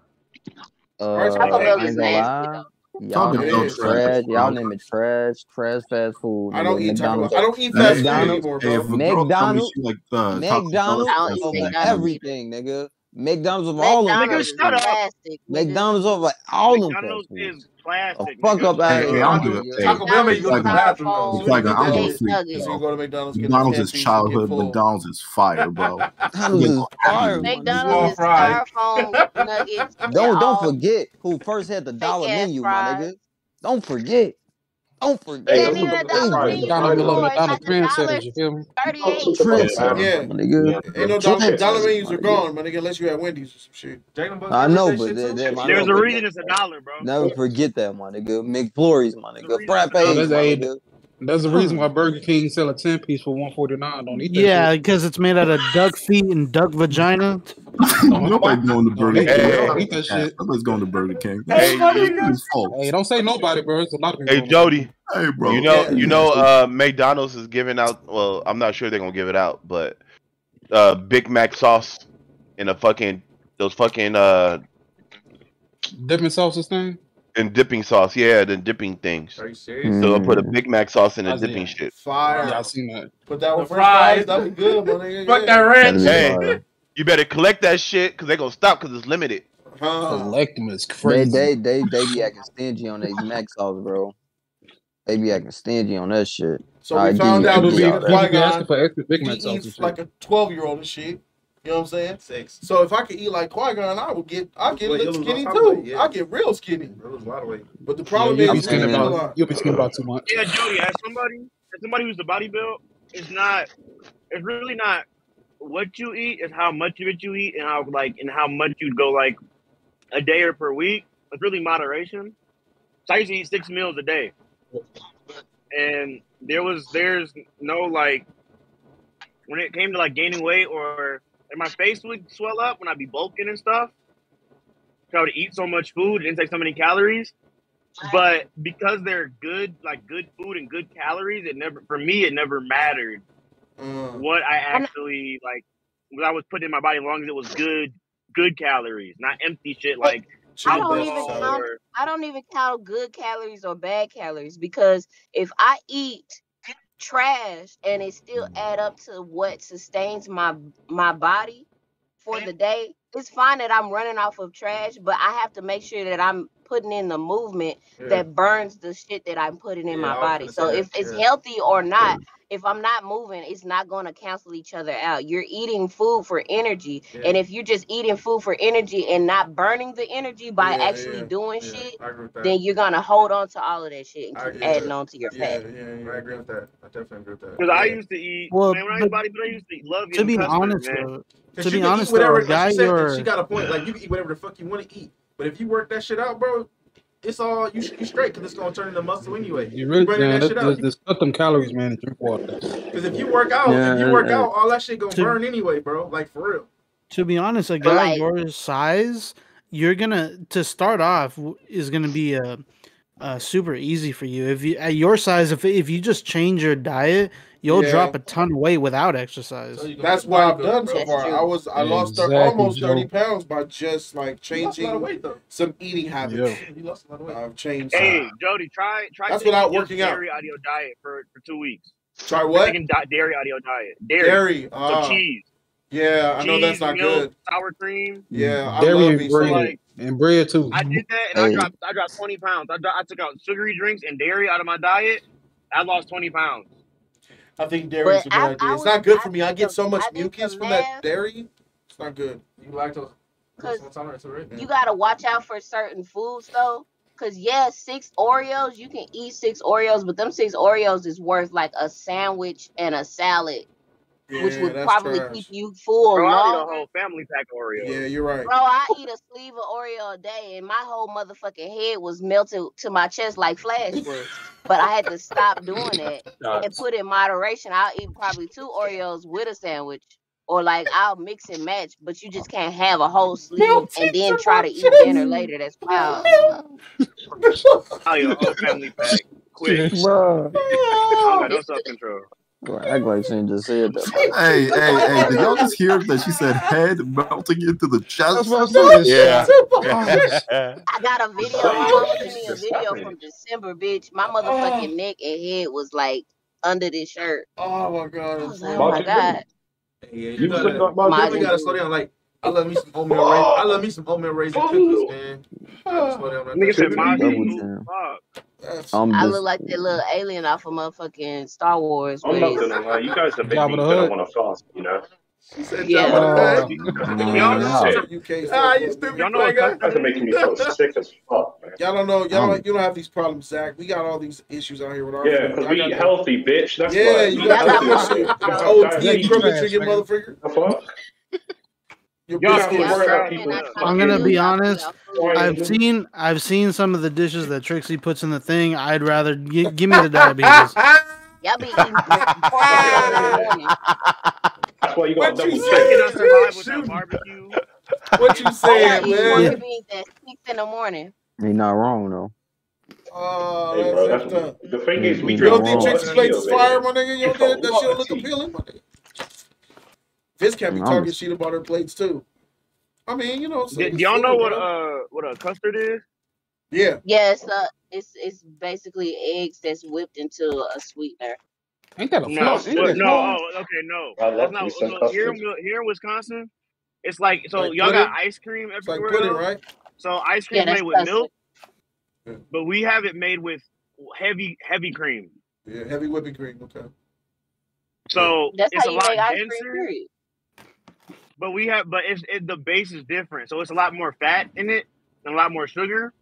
Uh, y'all name it trash. Y'all name it trash. Trash fast food. I don't eat McDonald's. I don't eat fast food anymore. McDonald's, like, uh, McDonald's, everything, nigga. McDonald's of all of them. McDonald's of all of them classic. Oh, fuck up out. I'm gonna, hey, Taco Bell make you go to the bathroom. It's like I'm gonna sleep. You go to McDonald's. McDonald's is childhood. McDonald's is fire, bro. fire. McDonald's is fire. Don't don't forget who first had the dollar menu, my nigga. Don't forget. Don't forget. Hey, don't you feel me? 38. Yeah. Ain't no dollar, dollar menus are gone, my nigga, unless you at Wendy's or some shit. I know, but they, they're, there's a reason it's a dollar, bro. Never forget that, my nigga. McFlurry's, my nigga. Frappe, my nigga reason why Burger King sell a ten piece for one forty nine. Don't eat that. Yeah, because it's made out of duck feet and duck vagina. Nobody going to Burger King. Hey, Nobody- eat that shit. Nobody's going to Burger King. Hey, It's. Hey, don't say nobody, bro. It's a lot of people. Hey Jody, Hey, bro. you know you know uh McDonald's is giving out. Well, I'm not sure they're gonna give it out, but uh, Big Mac sauce in a fucking those fucking uh Dipping sauces thing. And dipping sauce. Yeah, the dipping things. Are you serious? So I put a Mm. Big Mac sauce in the I dipping it. shit. Fire. Yeah, I seen that. Put that with The fries. fries. That'd be good, my nigga. Fuck that ranch. That'd Hey. You better collect that shit because they gonna stop because it's limited. Huh. Collecting is They, crazy. they they they be acting stingy on their Mac sauce, bro. They be acting stingy on that shit. So Alright, we give found out give People that be, all nigga that. people be Qui-Gon, asking for extra Big he Mac sauce and eats like a 12 year old and shit. You know what I'm saying? Six. So if I could eat like Qui Gon, I would get I get Wait, little skinny all type of too. yeah. I get real skinny. Bro, lose a lot of weight. But the Yeah, problem you'll be is, skinny saying- about you'll be skinny about two months. Yeah, Jody, as somebody, as somebody who's a bodybuilder, it's not, it's really not what you eat, it's how much of it you eat, and how like, and how much you go like a day or per week. It's really moderation. So I used to eat six meals a day, and there was, there's no like, when it came to like gaining weight or, and my face would swell up when I'd be bulking and stuff. I would eat so much food and intake so many calories but because they're good, like good food and good calories, it never for me it never mattered uh, what I actually like what I was putting in my body, as long as it was good, good calories, not empty shit like I don't even count. I don't even count good calories or bad calories because if I eat trash and it still add up to what sustains my my body for the day, it's fine that I'm running off of trash, but I have to make sure that I'm putting in the movement Yeah. that burns the shit that I'm putting in Yeah, my body. So if it's healthy or not, if I'm not moving, it's not going to cancel each other out. You're eating food for energy, Yeah. and if you're just eating food for energy and not burning the energy by Yeah, actually yeah, doing Yeah, shit, I agree with that. then you're gonna hold on to all of that shit and keep adding that. on to your Yeah, fat. yeah, I agree with that. I definitely agree with that. because I used to eat Well, man when I was but I used to eat, love to be custard, honest, man. though, to be honest eat whatever. though, Like guy she said, your she got a point. Like you can eat whatever the fuck you want to eat, but if you work that shit out, bro, it's all you. You straight because it's gonna turn into muscle anyway. You You really, burning man, that let's, shit out. let's, let's cut them calories, man, and drink water. Because if you work out, Yeah, if you work and- out, all that shit gonna To- burn anyway, bro. Like for real. to be honest, a guy like, your size, you're gonna to start off is gonna be a, uh super easy for you. If you at your size, if if you just change your diet, you'll Yeah. drop a ton of weight without exercise. So That's get what I've done so far. I was I lost Exactly, almost Joe. thirty pounds by just like You lost a lot of changing weight some eating habits. Yeah. You lost a lot of weight. I've changed. some. Hey, Jody, try try That's without working out. dairy out of your diet for, for two weeks. Try Try what? di- dairy out of your diet. Dairy. Dairy. So Ah, cheese. yeah, I know that's not milk, good. sour cream. Yeah, I Dairy love me some. Like And bread too. I did that and I dropped I dropped twenty pounds. I, I took out sugary drinks and dairy out of my diet. I lost twenty pounds. I think dairy's but a I, bad idea. I It's was, not good I for me. I get so much mucus from that dairy. It's not good. You lactose because right? You gotta watch out for certain foods though. Cause yeah, six Oreos, you can eat six Oreos, but them six Oreos is worth like a sandwich and a salad, which would probably trash. keep you full Bro, I eat a whole family pack of Oreos. Yeah, you're right. Bro, I eat a sleeve of Oreo a day, and my whole motherfucking head was melted to my chest like flash. But I had to stop doing that and put in moderation. I'll eat probably two Oreos with a sandwich, or like I'll mix and match. But you just can't have a whole sleeve and then try to eat dinner later. That's wild. I eat a whole family pack. Quick. Bruh. I don't got no self control. Bro, act like she just said that. bro. Hey, hey, hey! Did y'all just hear that she said head melting into the That's chest? what I'm saying. Yeah. I got a video. My mama me a video from December, bitch. My motherfucking oh. neck and head was like under this shirt. Oh my god, I I'm was like, oh my god. Yeah, you You gotta, looking up you my My definitely gotta slow down. Like I love me some oatmeal raisin. I love me some oatmeal raisin cookies, man. I gotta slow down. on Nigga said my Double dude. chin. Fuck. That's I'm I look like that little alien off of motherfucking Star Wars. I'm not gonna lie, you guys have made me the gonna Hutt. want to fast. You know, She said, Yeah. Uh, Y'all nah. know, Shit, UK Ah, you stupid y'all know what you guys are making me feel sick as fuck, man. Y'all don't know. Y'all Um, you don't have these problems, Zach. We got all these issues out here with our Yeah, food. because we eat healthy, bitch. That's Yeah, why. you got that healthy. shit. You got OT diabetes. equipment trash, drinking, motherfucker. The fuck? Your Y'all have to biscuits. worry about I'm people I'm gonna be honest. I've seen I've seen some of the dishes that Trixie puts in the thing. I'd rather gi- give me the diabetes. Y'all be eating in the morning. That's why you got What double you I say? check. survive without Shooting. barbecue. What you I saying, eat man? pork beans at six in the morning. He not wrong though. Oh, Hey, bro, that's that's effed the thing is we You You drink don't think wrong. raw Trixie's tea plates is fire, here. my nigga? You don't It's a think that shit look appealing, my nigga? This can't be talking shit about her plates too. I mean, you know. So y'all know what uh what a custard is? Yeah. Yeah, it's uh, it's it's basically eggs that's whipped into a sweetener. Ain't that a no? But, no, oh, okay, no. That's not oh, so here. In, here in Wisconsin, it's like so like y'all pudding? got ice cream everywhere. Like pudding, right? So ice cream yeah, made with custard. milk, but we have it made with heavy heavy cream. Yeah, heavy whipping cream. Okay. So that's it's how you a lot make ice denser. Cream, period but we have, but it's it, the base is different, so it's a lot more fat in it and a lot more sugar,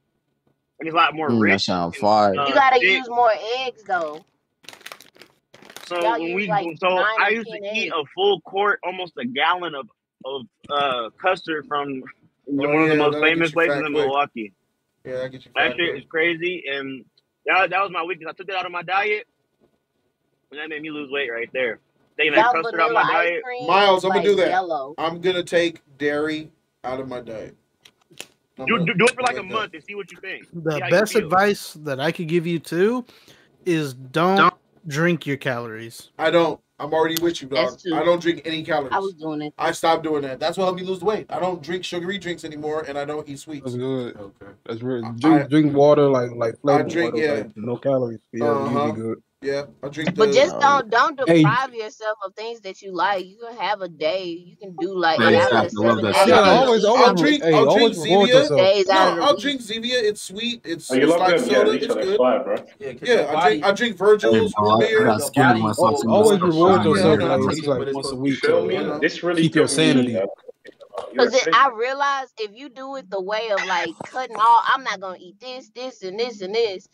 and it's a lot more mm, rich. That sound fire. Uh, you gotta thick. use more eggs though. So when we, like so I used to eggs. eat a full quart, almost a gallon of of uh, custard from oh, one yeah, of the most famous places in Milwaukee. Yeah, I you. That shit quick. is crazy, and that that was my weakness. I took it out of my diet, and that made me lose weight right there custard my diet. Miles, I'm gonna do that. Yellow. I'm gonna take dairy out of my diet. Do, do, do it for like, a month and see what you think. The best advice that I could give you too is don't, don't, drink your calories. I don't. I'm already with you, dog. I don't drink any calories. I was doing it. I stopped doing that. That's what helped me lose weight. I don't drink sugary drinks anymore, and I don't eat sweets. That's good. Okay, that's real. Drink, drink water like like flavored water, yeah. Like, no calories. Yeah, uh -huh. you be uh-huh. good. Yeah, I drink. The, but just um, don't don't deprive hey. yourself of things that you like. You can have a day. You can do like yeah, exactly. seven, always, always, I always, drink. I'll drink Zevia. No, I'll drink Zevia. It's sweet. It's, oh, it's like soda. Yeah, it's good. Fly, bro. Yeah, yeah I drink. I drink Virgil's yeah, beer. I, scared of myself. Oh, always reward yourself. Yeah, like, like once a week. This really keep your sanity. Because I realize if you do it the way of like cutting all, I'm not gonna eat this, this, and this, and this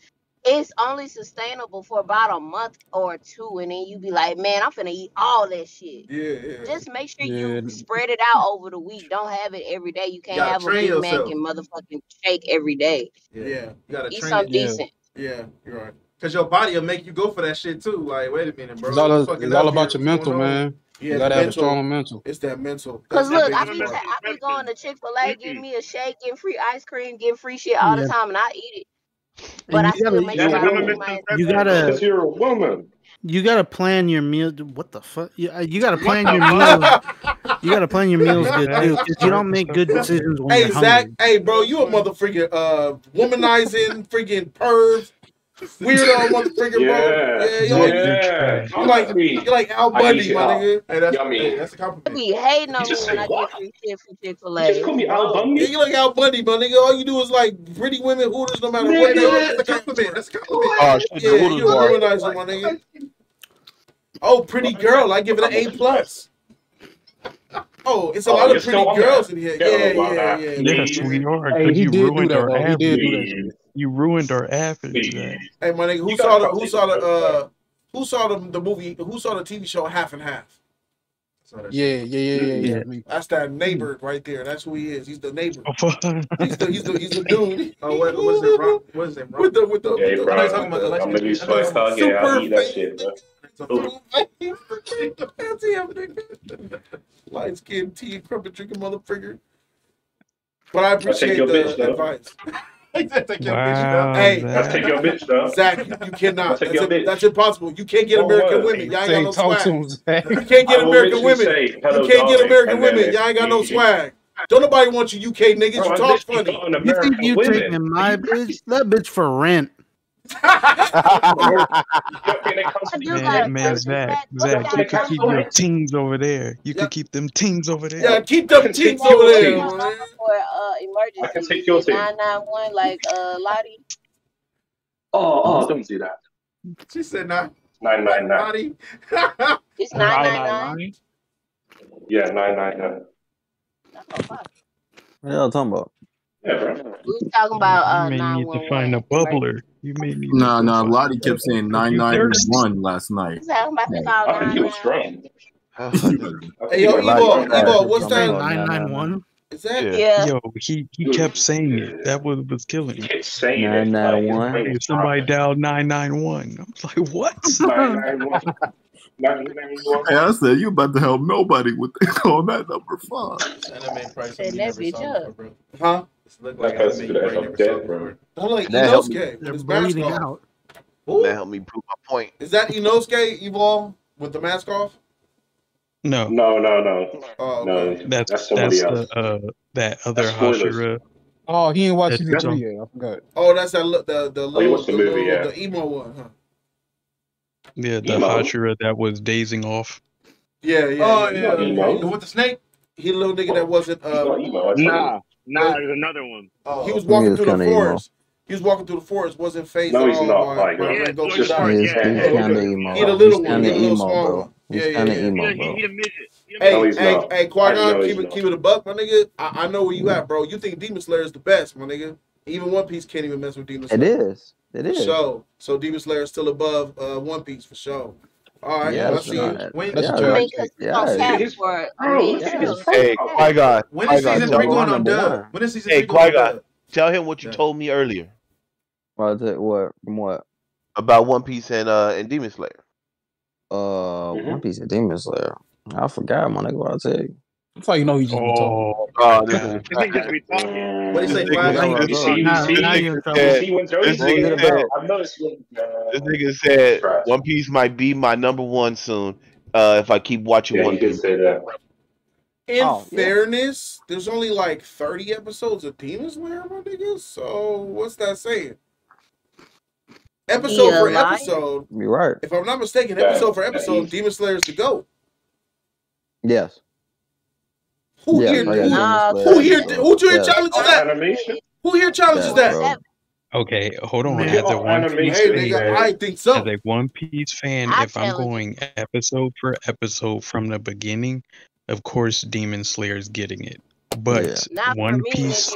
it's only sustainable for about a month or two, and then you be like, man, I'm finna eat all that shit. Yeah, yeah. Just make sure yeah. you spread it out over the week. Don't have it every day. You can't you have a Big yourself. Mac and motherfucking shake every day. Yeah, yeah. you gotta eat something decent. Yeah, you're right. Cause your body will make you go for that shit too. Like, wait a minute, bro. It's all, a, it's all about your mental, man. Yeah, you gotta have a strong mental. It's that mental. Cause, look, I be, t- I be going to Chick Fil A, getting me a shake, and free ice cream, getting free shit all yeah. the time, and I eat it. But I still make sure You gotta. You're a woman. You gotta plan your meal. What the fuck? You, uh, you gotta plan your meal. You gotta plan your meals good too, because you don't make good decisions when hey, you're Zach, hungry. Hey, bro, you a motherfucking uh, womanizing freaking perv Weirdo motherfucking yeah. bro. Yeah. You're like, yeah. You like, you're like Al Bundy, my nigga. Hey, that's, Yummy. Hey, that's a compliment. You be hating on me when I get free shit from Chick-fil-A. You just call me Al Bundy? Yeah, you like Al Bundy, my nigga. All you do is like pretty women hooters no matter what. That's a compliment. That's a compliment. Oh, shit. Yeah, you're a womanizer, my nigga. Oh, pretty girl. I give it an A+. plus. Oh, it's a oh, lot of pretty girls in here. Yeah, yeah, yeah. yeah. yeah. Nigga, sweetheart, hey, could you ruined our average? You ruined our after. Hey, my nigga, who saw the who saw the uh, who saw the, the movie? Who saw the TV show Half and Half? Yeah, yeah, yeah, yeah, yeah. That's that neighbor right there. That's who he is. He's the neighbor. he's the he's the he's the dude. Oh, what was it? What is it? Rob? With the with the. Hey, with I'm gonna be first talking. Super I need that fancy bro. Light skin, tea, crumpet drinking motherfucker. But I appreciate the bitch, advice. Hey, that. Take your wow, bitch down. Hey, that's take your bitch down. Zach, you cannot. That's, that's, impossible. You can't get American women. Y'all ain't got no swag. You can't get American women. Say, you can't get American women. Y'all ain't got no swag. Don't nobody want you UK niggas. Bro, you talk funny. You think you're taking my bitch? That bitch for rent. man, man, Zach, Zach, you can keep your teams over there. You could can keep them teams over there. Yeah, keep them teams over there emergency. I can take your 991 like uh, Lottie. Oh, oh, don't do that. She said nine. Nine nine nine. it's nine nine nine. Yeah, nine nine nine. What are y'all talking about? Yeah, bro. We talking about uh, you may need to find a bubbler. You may need. No, no. Lottie kept saying nine nine one last night. I'm I think he was drunk. hey, yo, Evo, Evo, what's that? Nine nine one. Is that yeah. yeah. Yo, he, he kept saying it. That was was killing me. Nine nine one. Somebody dialed nine nine one. I was like, what? Hey, I said you about to help nobody with on that number five. Anime price. That bitch up. Huh? Look like that I'm dead, bro. I'm like Inosuke. They're breathing out. That helped me prove my point. Is that Inosuke, Evil, with the mask off? No, no, no, no. Oh, okay. no. That's that's, somebody that's else. The, uh, that other that's Hashira. Oh, he ain't watching the movie. I forgot. Oh, that's that look the the, oh, little, oh, the, the, movie, little, yeah. the emo one, huh? Yeah, the emo. Hashira that was dazing off. Yeah, yeah. Oh, yeah. yeah. With the snake, he little nigga that wasn't. Uh, emo, nah, nah. There's another one. Oh, oh he was walking he through the forest. Emo. He was walking through the forest, wasn't phased. No, he's not. Like, He's yeah, yeah, yeah. He the little one. He's yeah, kind of yeah, emo, bro. He, he, he hey, no, hey, hey, Quagga! keep it, keep it a buck, my nigga. I, I know where you at, bro. You think Demon Slayer is the best, my nigga. Even One Piece can't even mess with Demon Slayer. It is. It is. So, so Demon Slayer is still above uh, One Piece for sure. All right, yes, let's see. When, yeah, let's yeah, yeah. Yeah. Hey, Quagga. When is season three going on dub? When is season three going on dub? Tell him what you yeah. told me earlier. What? What? From what? About One Piece and uh and Demon Slayer uh mm-hmm. One Piece of Demon Slayer. I forgot, my nigga. What I tell you. That's how you know he just oh, oh, God, this this nigga be talking. What do you say? You said, I've uh, this nigga said. One Piece might be my number one soon uh, if I keep watching yeah, One Piece. Say that. In oh, fairness, yeah. there's only like 30 episodes of Demon Slayer, my nigga. So what's that saying? episode for lying? episode. You're right. If I'm not mistaken, yeah. episode for episode, yeah. Demon Slayer's the GOAT. Yes. Who yeah, here? Who, who here? Who here challenges oh, that? Animation? Who here challenges that? Okay, hold on. As a oh, One Piece fan, nigga, I think so. As a One Piece fan, I if I'm going episode for episode from the beginning, of course, Demon Slayer's getting it but yeah. One me, Piece.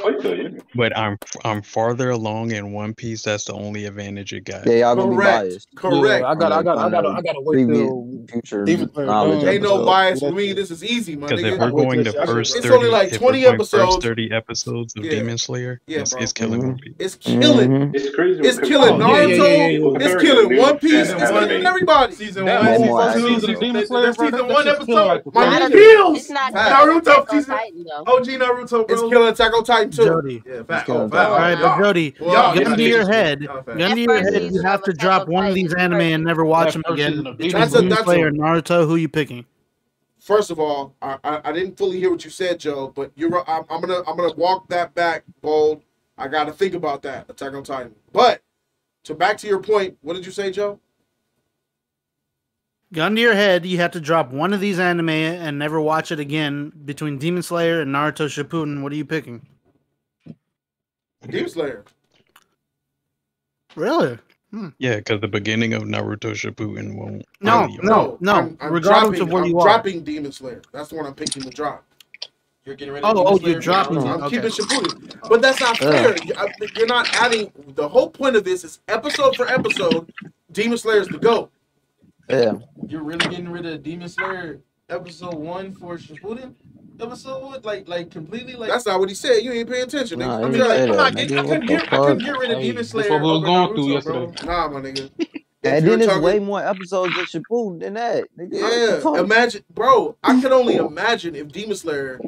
But I'm I'm farther along in One Piece. That's the only advantage it got. Yeah, y'all gonna Correct. be biased. Correct. Yeah, I got I got I got I got to wait till future. Even, um, ain't no bias for me. This is easy, man. Because if we're going to first, thirty. it's only like twenty episodes. Thirty episodes of yeah. Demon Slayer. Yeah, it's, it's killing One mm-hmm. Piece. It's killing. Mm-hmm. It's crazy. It's killing Naruto. It's killing One Piece. It's killing everybody. Season one, season two, season one episode. My feels. Naruto season. OG Naruto, bro. It's killing Attack on Titan too. Jody. Yeah, fact. Oh, all right, but Jody, well, gun to your head, gun to your head. You have to drop one of these anime and never watch them again. That's a player Naruto. Who you picking? First of all, I, I, I didn't fully hear what you said, Joe. But you're I'm, I'm gonna I'm gonna walk that back, bold. I got to think about that. Attack on Titan. But to back to your point, what did you say, Joe? gun to your head, you have to drop one of these anime and never watch it again between Demon Slayer and Naruto Shippuden. What are you picking? Demon Slayer. Really? Hmm. Yeah, because the beginning of Naruto Shippuden won't. No, no, no. I'm, I'm Regardless dropping, of where I'm you are, dropping Demon Slayer. That's the one I'm picking to drop. You're getting ready. Oh, Demon oh, Slayer you're dropping. I'm okay. keeping Shippuden, but that's not fair. Ugh. Uh, you're not adding. The whole point of this is episode for episode. Demon Slayer is the goat. Yeah. You're really getting rid of Demon Slayer episode one for Shippuden? Episode? Like, like completely? Like That's not what he said. You ain't paying attention, nigga. Nah, I mean, like, I'm not uh, getting, I, couldn't get, get rid of Demon Slayer. That's what we were going Naruto, through yesterday. Bro. Nah, my nigga. and then there's way more episodes of Shippuden than that. Nigga. Yeah, imagine, bro. I can only imagine if Demon Slayer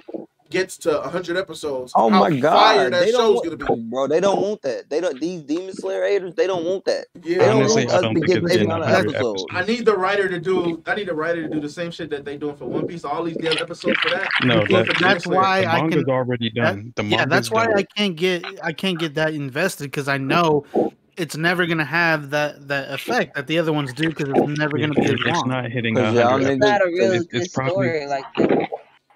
gets to 100 episodes. Oh my god, they don't want, oh, bro. They don't want that. They don't. These Demon Slayer haters, they don't want that. Yeah, they don't want us to get episode. I need the writer to do. I need the writer to do the same shit that they doing for One Piece. All these damn episodes for that. No, that, for that's why I can. already done. That, yeah, that's why done. I can't get. I can't get that invested because I know it's never gonna have that that effect that the other ones do because it's never gonna be as long. It's not hitting. It's, it's, it's probably like.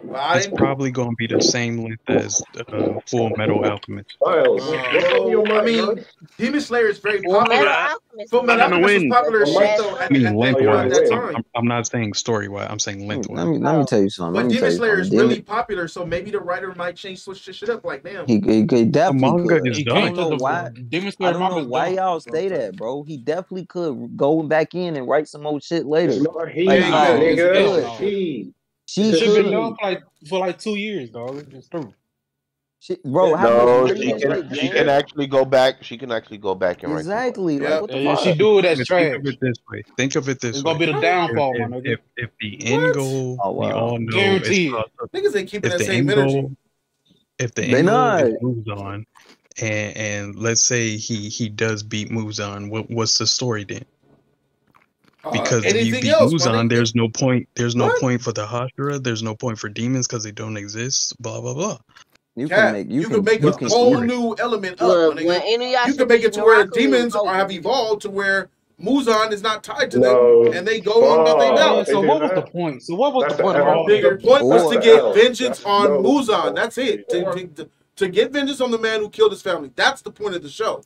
Well, it's probably going to be the same length as uh, Full Metal Alchemist. Oh, Miles, I mean, Demon Slayer is very popular. Full Metal Alchemist, Full Metal Alchemist popular I shit though. I mean, lengthwise. I'm, I'm, not saying story wise. I'm saying lengthwise. Let me, let me tell you something. But Demon Slayer is really popular, so maybe the writer might change switch this shit up. Like, damn, he, he, he definitely could. Is he done. I don't know why. Demon Slayer I don't know why y'all say that, bro. He definitely could go back in and write some old shit later. He, like, oh, he, she should been gone for like for like two years, dog. It's true. She, bro, no, she can like, she can actually go back. She can actually go back and exactly. Like, what the yeah, fuck? she do it as trash. Think of it this way. Think of it this it's way. It's gonna be the downfall, if, if, if, if the what? end goal, oh, wow. we all know, guaranteed. Niggas ain't keeping that same energy. If the they end not. goal moves on, and, and let's say he he does beat moves on, what what's the story then? Uh, because if you beat else, my Muzan, there's no point. There's no What? point for the Hashira. There's no point for demons because they don't exist. Blah blah blah. You Cat, can make you, you, can make a whole story. new element up. Look, my when Inuyasha You can make it to where Naraku, demons are have evolved to where Muzan is not tied to No. them, and they go on about their Fuck. belt. So what do was the point? So what was That's the point the of all L. this? The point was to get else. vengeance That's on no. Muzan. That's it. To, to, to, to get vengeance on the man who killed his family. That's the point of the show.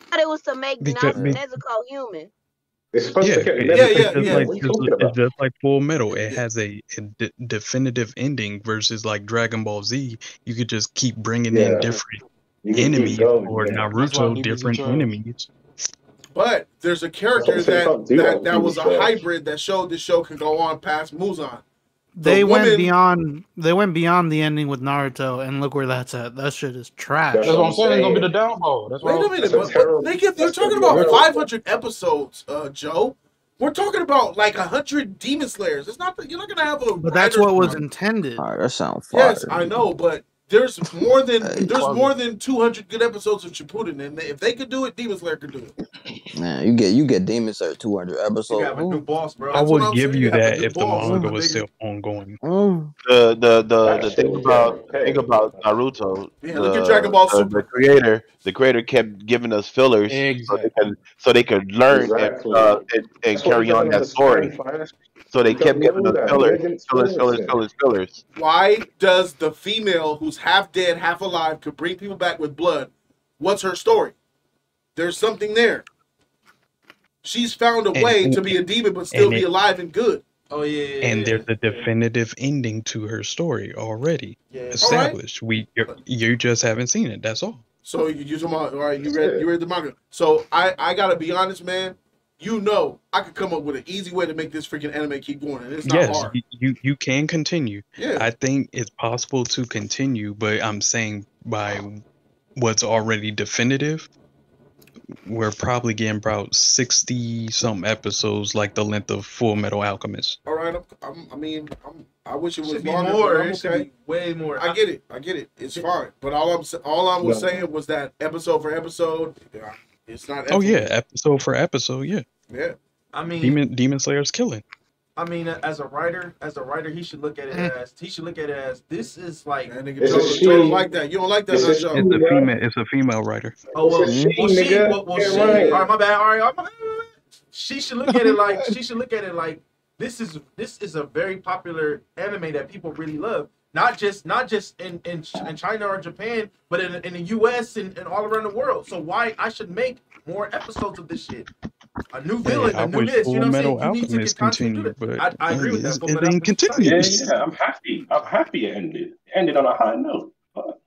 I thought it was to make Because- Nas- Nezuko human. It's supposed Yeah, to get it- Yeah, yeah, it's just yeah. like What are you it's, about? just like Full Metal. It has a, a definitive ending versus like Dragon Ball Z. You could just keep bringing Yeah. in different You enemies going, or yeah. Naruto different enemies. But there's a character That's what I'm saying, that that, that that was a hybrid that showed this show can go on past Muzan. They woman- went beyond. They went beyond the ending with Naruto, and look where that's at. That shit is trash. That's That's what I'm I'm saying. It's gonna be the saying. downfall. That's Wait what a I'm- minute, that's but, but they get, they're that's talking about 500 episodes, uh, Joe. We're talking about like a 100 Demon Slayers. It's not. You're not gonna have a. But that's what was room. intended. All right, that sounds. Yes, I know, but there's more than Hey. there's more than 200 good episodes of Shippuden, and if they could do it, Demon Slayer could do it. Man, you get you get Demon Slayer 200 episodes. have new boss, bro. I would I'm give saying, you you that new if the manga my was nigga. still ongoing. Mm. The the the, the thing about getting thing about Naruto. Yeah, the, look at Dragon Ball the, Super. the creator, the creator kept giving us fillers so they could so they could learn Exactly. and, uh, and, and carry on that story. So they kept giving know us that. fillers, fillers, fillers, fillers, fillers. Why does the female who's half dead, half alive, could bring people back with blood? What's her story? There's something there. She's found a And- way to be a demon but still be it- alive and good. Oh yeah, yeah, And yeah. there's a definitive ending to her story already yeah. established. We you're, you just haven't seen it. That's all. So you you talking about all right? You read you read the manga. So I I gotta be honest, man. You know I could come up with an easy way to make this freaking anime keep going, and it's not yes, hard. you you can continue. Yeah. I think it's possible to continue, but I'm saying by what's already definitive, we're probably getting about sixty some episodes, like the length of Full Metal Alchemist. All right, I'm, I'm, I mean, I'm, I wish it was should be longer. more. I'm It should okay. be way more. I get it. I get it. It's fine. But all I'm all I was No. saying was that episode for episode, yeah, it's not. Oh yeah, effortless. episode for episode, yeah. yeah. I mean, Demon Demon Slayer's killing. I mean, as a writer, as a writer, he should look at it mm. as he should look at it as this is like. That nigga It's Joe, a Joe don't like that. You don't like that, It's huh, a It's a female. It's a female writer. Oh well, It's a she, well she, nigga. well, well, Yeah, she. right. All right, my bad. All right, all right, she should look at it like she should look at it like this is this is a very popular anime that people really love. Not just not just in in, in China or Japan, but in, in the U.S. And, and all around the world. So why I should make more episodes of this shit? A new villain, I a new wish this. Full You know what I'm Metal saying? You need to Alchemist get content to do continued, that. but I, I agree with it's- that. Full it Metal ain't Alchemist is tight. Yeah, yeah, I'm happy. I'm happy it ended. It ended on a high note. But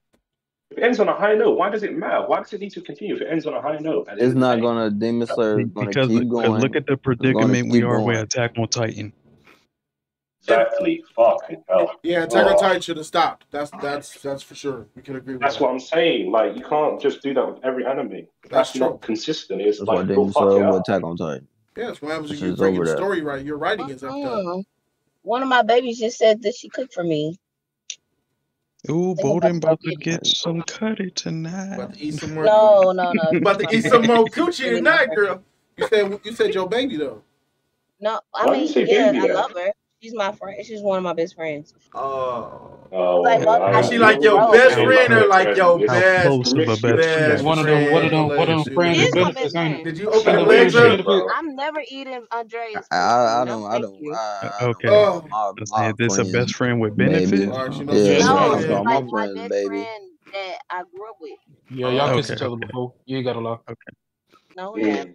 if it ends on a high note, why does it matter? Why does it need to continue if it ends on a high note? It's end of the not gonna Demon Slayer Because keep because going. look at the predicament we keep are with. Attack on Titan. Exactly. Fucking hell. Yeah, Attack on. Titan should have stopped. That's that's that's for sure. We can agree with That's that. what I'm saying. Like you can't just do that with every anime. That's, true. not consistent. It's That's why like go Demon fuck with. Attack on Titan. Yeah, that's what happens when you is bring over your that. story right. Your writing is up there. Mm. One of my babies just said that she cooked for me. Ooh, Think Bolden about about to get some cutty tonight. About to eat some more. No, no, no. About to eat some more coochie tonight, girl. You said you said your baby though. No, I Why mean, yeah, baby I then? love her. She's my friend. She's one of my best friends. Oh. Oh, Like, well, Is she like your best friend or like your best? close best friend? best One of them, one of them, one of them friends She is my benefits, best friend. Did you open the no legs up? I'm never eating Andreas. I, I, I don't I don't. I, I Okay. don't Oh, my, my say this a best friend with benefits. all right, she Yeah, No, what she's My like my friends, best baby. friend that I grew up with. Yeah, y'all kissed each other before. You ain't got a lie. No, we have. Mm.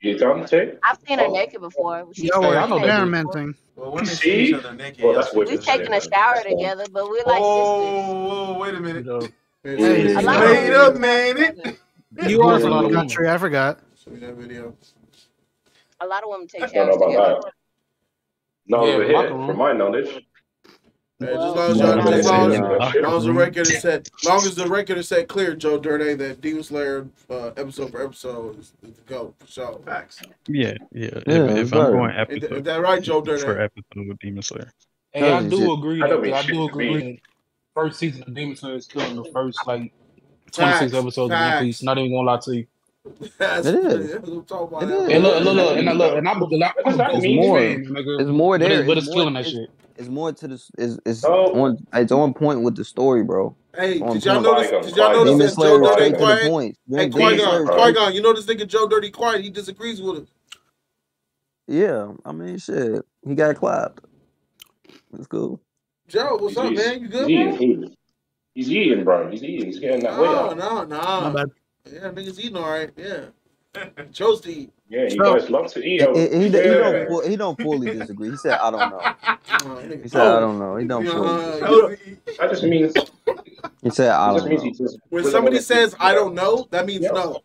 You done, Tay? I've seen her Oh. naked before. She's Y'all were I know that dude. experimenting. Well, women see See? each other naked. Well, that's see what each We've you other taken a shower That's together, but we're like sisters. Oh, wait a minute. You know, Hey, Yeah, A minute. Wait women up, do man. that. It. you are There's a from the country. I forgot. Show me that video. A lot of women take I don't know showers about together. that. Not Yeah, over here, from my knowledge. As long as, y'all, as, long as, as, long as the record is set, as long as the record is set clear, Joe Durnay, that Demon Slayer uh, episode for episode is, is the go for sure. Facts. Yeah, yeah. yeah if, if I'm going episode, is, that right, Joe Durnay? For episode with Demon Slayer. Hey, I do agree. I, I do agree. First season of Demon Slayer is killing the first like twenty six episodes Facts. of One Piece. Not even gonna lie to you. That's, it is. It is. And look, look, look, and I look, and I'm, I'm, I'm, I'm, it's more. Man, it's more there, but it's, but it's, it's more, killing that shit. It's more to the it's it's oh. on it's on point with the story, bro. Hey, did y'all point. notice? Did y'all notice Demon that Joe Dirty Quiet? Hey, Qui Gon, Qui Gon, you know this nigga Joe Dirty Quiet? He disagrees with him. Yeah, I mean, shit, he got clapped. That's cool. Joe, what's he's up, man? You good? He's eating. Bro. He's eating. He's getting that no, way out. No, no, no. Yeah, niggas eating all right. Yeah, chose to eat. Yeah, he Trump, guys love to eat. He, he, he, yeah. don't he don't fully disagree. He said, "I don't know." He said, "I don't know." He don't fully. I just mean. He said, "I don't know." When somebody says, "I don't know," that means yeah. no.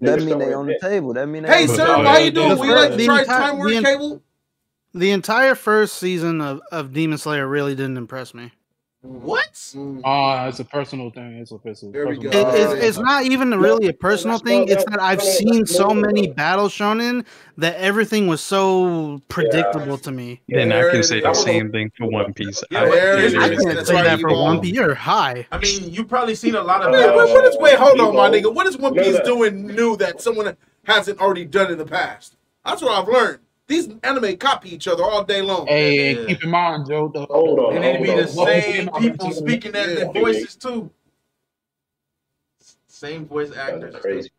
That mean they on the table. That mean. Hey, sir, how you doing? Would you like to try Time Warp Cable? The entire first season of, of Demon Slayer really didn't impress me. What? Ah, uh, it's a personal thing. It's a personal. There we go. It, it's, it's, not even really a personal thing. It's that I've seen so many battles shown in that everything was so predictable yeah. to me. Yeah, and I can say the same thing for One Piece. Yeah, I, I can't say that for One Piece. You're high. I mean, you probably seen a lot of. Wait, what is, wait, hold on, my nigga. What is One Piece doing new that someone hasn't already done in the past? That's what I've learned. These anime copy each other all day long. Hey, yeah. keep in mind, Joe. The, hold on, and it'd be the same people on. speaking yeah. their voices too. Same voice actors. That's crazy.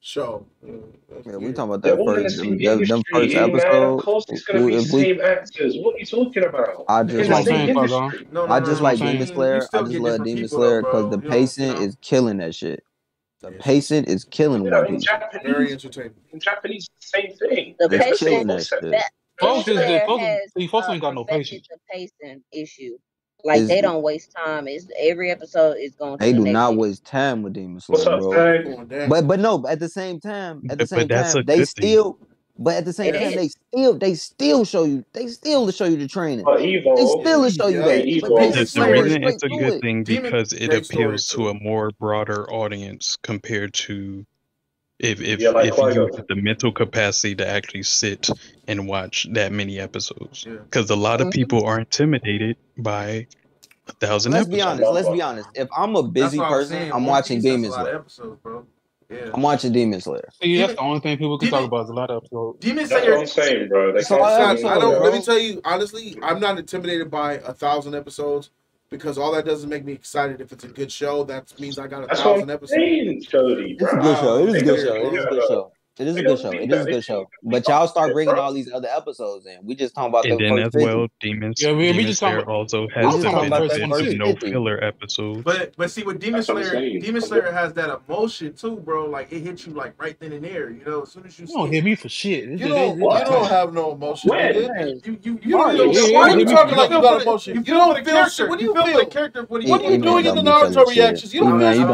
Show. Yeah, we talking about that first, them, them first episode. Of course, it's gonna we, be same we, actors. What are you talking about? I just like I just like Demon Slayer. I just love Demon Slayer because the pacing is killing that shit. The pacing is killing you know, in Japanese, Very entertaining. In Japanese, same thing. The They're pacing is. Folks, is the, folks, has, folks um, ain't got no patience. It's a pacing issue. Like is, they don't waste time. It's every episode is going. They do the not waste time with Demon Slayer, bro. Up, but but no, at the same time, at the same time, they still thing. But at the same time, they still they still show you they still show you the training. Evil. They still show you that. It's, the reason it's a good thing because it appeals to a more broader audience compared to if if, yeah, like if you have the mental capacity to actually sit and watch that many episodes. Because yeah. a lot of mm-hmm. people are intimidated by a thousand let's episodes. be honest, let's be honest. If I'm a busy person, I'm, I'm watching Game as well. Episodes, bro. Yeah. I'm watching Demon Slayer. See, that's the only thing people can Demon, talk about is a lot of uploads. Demon Slayer is bro. They so I, I, I don't. Let me tell you honestly, I'm not intimidated by a thousand episodes because all that does is make me excited. If it's a good show, that means I got a that's thousand episodes. Saying, Cody, it's a good show. It is a good show. It is a good show. It is a good show. It is a good show. But y'all start bringing all these other episodes in. We just talking about and then as 50. well, demons. Yeah, we, we just talking about, also has the first no filler episode. But but see, with Demon Slayer, Demon Slayer has that emotion too, bro. Like it hits you like right then and there. You know, as soon as you, you don't hit me for shit. It's you don't, you don't have no emotion. You you you don't. Why are you talking like you got emotion? You don't feel shit. What do you feel? Character. What are you doing in the Naruto reactions? You don't feel shit.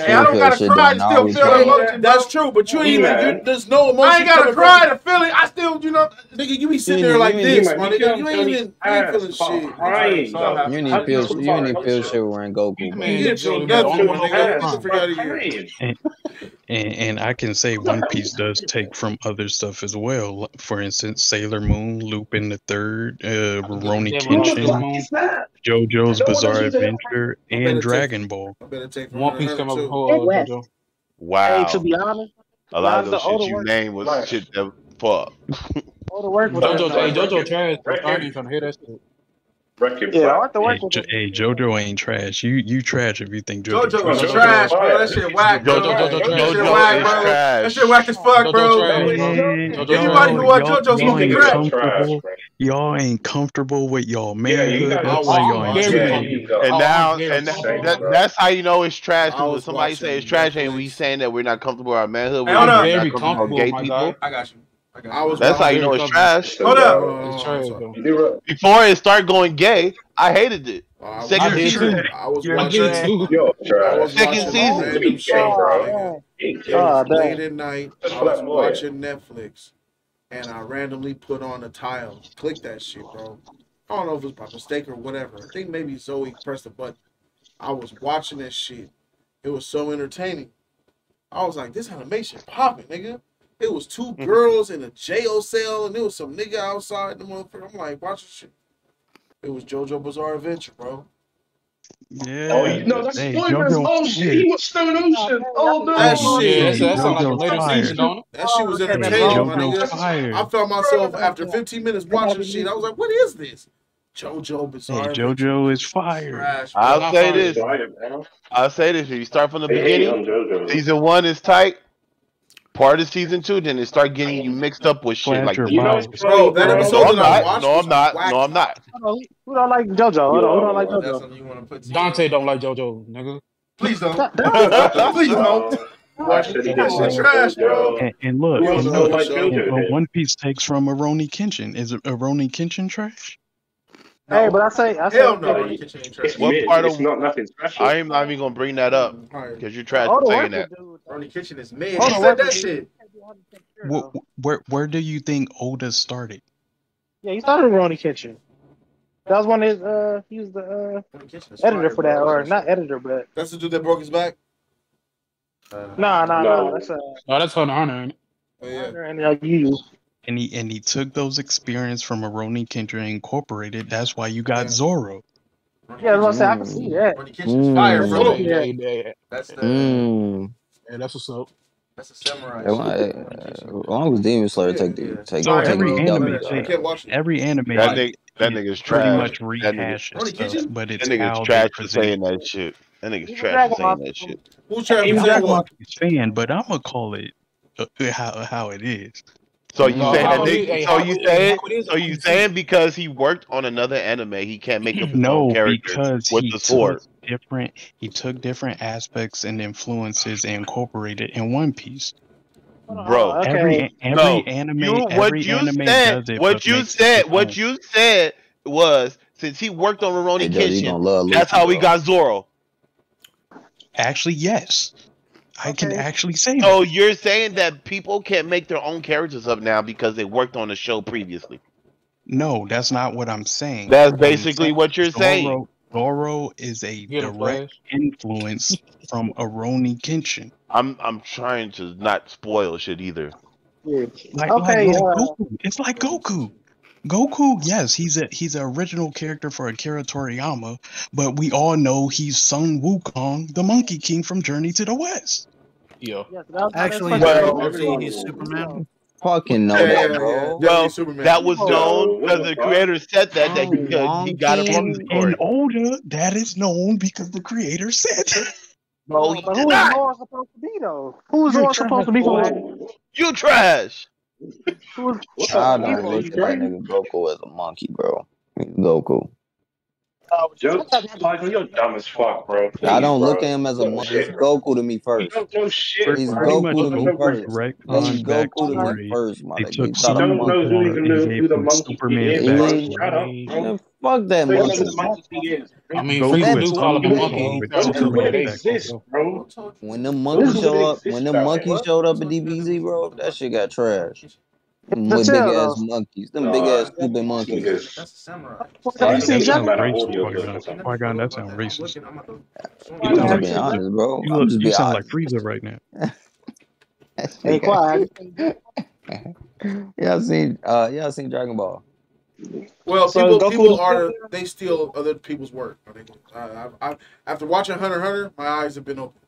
Hey, I don't gotta cry. Still feel. That's true, but you yeah. even. You, there's no emotion. I ain't gotta cry to feel it. I still, you know, nigga, you be sitting yeah, there like this, man. nigga. You ain't even feeling shit. You need feel. You ain't feel shit wearing Goku. Man, you. And, and I can say One Piece does take from other stuff as well. For instance, Sailor Moon, Lupin the Third, uh, Rurouni Kenshin, JoJo's Bizarre Adventure, and Dragon Ball. One Piece come up before JoJo. Wow. Hey, to be honest, a lot of the shit you name was right. shit that fuck. All the work JoJo, hey, JoJo Terrence, right. from here, that shit. Wrecking yeah, Arthur hey, Wayne. Jo- hey, JoJo ain't trash. You you trash if you think JoJo. JoJo trash, trash bro. That shit whack, bro. JoJo, JoJo, JoJo, JoJo, JoJo, whack, bro. That shit whack as fuck, bro. Anybody who watch JoJo's looking trash. Y'all ain't comfortable with y'all manhood. Yeah, that's why y'all ain't And now, and that's how you know it's trash. When somebody say it's trash, and we saying that we're not comfortable with our manhood? We're very comfortable with gay people. I got you. I got you. I was That's how you know it's trash. Hold up. Hold on, It's hold on, trash sorry. though. You do right. Before it started going gay, I hated it. Oh, I Second I season. I was I watching. did. Yo, I was Second watching season. random gay, nigga. bro. He It gay. was Oh, late at night. I was watching Netflix, and I randomly put on a tile. Click that shit, bro. I don't know if it was by mistake or whatever. I think maybe Zoe pressed a button. I was watching that shit. It was so entertaining. I was like, this animation popping, nigga. It was two Mm-hmm. girls in a jail cell, and there was some nigga outside the motherfucker. I'm like, watch this shit. It was JoJo Bizarre Adventure, bro. Yeah. Oh, you- no, that's Hey, spoilers. JoJo Oh shit, he was Stone Ocean. Oh no. That shit, that's, that sounds like the JoJo latest fire. season, don't it? that shit was Hey, entertaining, my nigga. fire. I felt myself after 15 minutes watching the shit. I was like, what is this? JoJo Hey, Bizarre. JoJo is fire. Trash. I'll say fine. this. Right. I'll say this. If you start from the They hate on beginning, JoJo. season one is tight. Part of season two, then it start getting you mixed up with shit like You know Bro, that bro? episode No, I'm that I not. watched No, I'm not. No, I'm not. Who who don't like JoJo? Hold on, who don't like Oh, JoJo? you want to put Dante don't like JoJo, nigga. Please don't. Please don't. Uh, I said he That didn't shit like trash, bro. And, and look, and look, like and, JoJo? uh. One Piece takes from Rurouni Kenshin. Is Rurouni Kenshin trash? Hey, but I say, I say, Hell no. okay, Ronnie Kitchen ain't trash. It's What mid. part It's of- not nothing special. I am not even gonna bring that up Alright. because you're trash all for saying that. with dude. Ronnie Kitchen is mid. All He said that with shit. Where, where where do you think Oda started? Yeah, he started Ronnie Kitchen. That was one of his. Uh, he was the uh, Ronnie Kitchen is editor fire, for that, bro. or not editor, but That's the dude that broke his back. nah, nah, No. nah. That's uh, Oh, that's Hunter Hunter, it? Oh yeah. and uh, you. And he and he took those experience from Rurouni Kenshin and incorporated. That's why you got Yeah. Zoro. Yeah, I was gonna say I can see that. Ronnie Kitchen's fire, Mm. bro. Yeah. Yeah, yeah, yeah. That's the Mm. Yeah, that's what's up. that's a samurai. Hey, why- shit. uh, As long as Demon Slayer Yeah, take the yeah. take, So take every the anime W, I thing- can't watch it. Every anime That thing nigga, that nigga's pretty much That nigga, rehashes stuff, but it's how nigga's trash for saying that shit. That nigga's Even trash for saying that shit. Who's trying to Even say Dragon Ball what? is fan, but I'm gonna call it uh, how how it is. So you No, saying that? it They, hey, so you it is- saying? how it is So you on saying because he worked on another anime, he can't make up his No, own character because with he the sword? took different he took different aspects and influences and incorporated in One Piece. Bro, Okay. Every every no. anime You what every you anime said? does it, What you makes it said? What you said was since he worked on Hey, Rurouni Joe, you gonna Kenshin, love that's Luffy, how we got Zoro. Actually, yes. I can actually say Oh, that. you're saying that people can't make their own characters up now because they worked on the show previously? No, that's not what I'm saying. That's basically saying what you're saying. Zoro, Zoro is a Get him, direct Flash. influence from Rurouni Kenshin. I'm I'm trying to not spoil shit either. Like, Okay, like, like uh, Goku. It's like Goku. Goku, yes, he's a he's an original character for Akira Toriyama, but we all know he's Sun Wukong, the Monkey King from Journey to the West. Yeah. Yeah, so that was my next Actually, question. Well, Dragon Ball Z, everyone he's Superman. Fucking no, Yeah, that, yeah, yeah. bro. Definitely Well, Superman. that was known because the the creator said that that Oh, because he got it from And, the and story. Oda, that is known because the creator said that. No, No, he but did who is not. Zoro supposed to be though? Who is You're Zoro supposed to be for? You trash. Who is I don't look at that nigga Goku as a monkey, bro. He's Goku. Joe, Michael, you're dumb as fuck, bro. Please, I don't bro. look at him as a You monkey. He's. Goku to me You first. don't know shit, He's bro. Goku to me don't know Goku first. direct he's cons Goku to me first, my nigga. took He's You not a Sun don't know who even and who the monkey Superman is, He bro. ain't. Shut up, bro. Man, fuck that Don't even know who monkey. the monkey king is. mean, Goku freaks That do call him a monkey. Wukong with Goku Superman wouldn't back exist, also. bro. When them monkeys show up, when exist them monkeys showed up at DBZ, bro, that shit got trash. Them with big ass though? monkeys, them big ass Nah, stupid monkeys. niggas. That's a samurai. Have Why you seen niggas That Dragon? sounds racist, audio clip or Qui-Gon. something? Qui-Gon, that sounds. I'm racist. I'm You just Have what? you being honest, bro. You look, you sound like honest. Frieza right now. Hey, shit Qui, got- have you seen? yeah, I seen uh yeah, I seen Dragon Ball. Well, So people people are they steal other people's work. I think. I, I, I, after watching Hunter Hunter, my eyes have been open.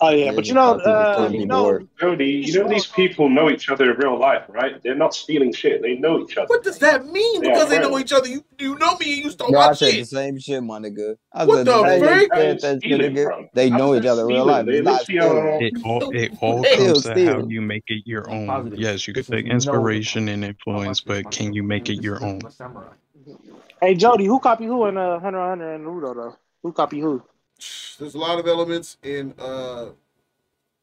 Oh yeah, Yeah, but you know, how people uh, you know, work. Jody, you know these people know each other in real life, right? They're not stealing shit. They know each other. What does that mean? They Because they know each other. You you know me. and You stole Bro, my I said the same shit, my nigga. I What the the same frick? said That that is shit, stealing, nigga. They know each other in real life. They It's at not least be It all it all comes to how you make it your own. Yes, you could This take inspiration and influence, but can you make it your own? hey Jody, who copy who in uh, Hunter x Hunter and Naruto though? Who copy who? There's a lot of elements in uh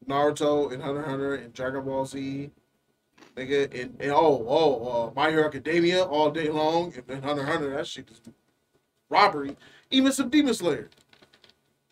Naruto and Hunter Hunter and Dragon Ball Z. Nigga, and, and oh, oh, uh, My Hero Academia all day long, and then Hunter Hunter, that shit is robbery. Even some Demon Slayer.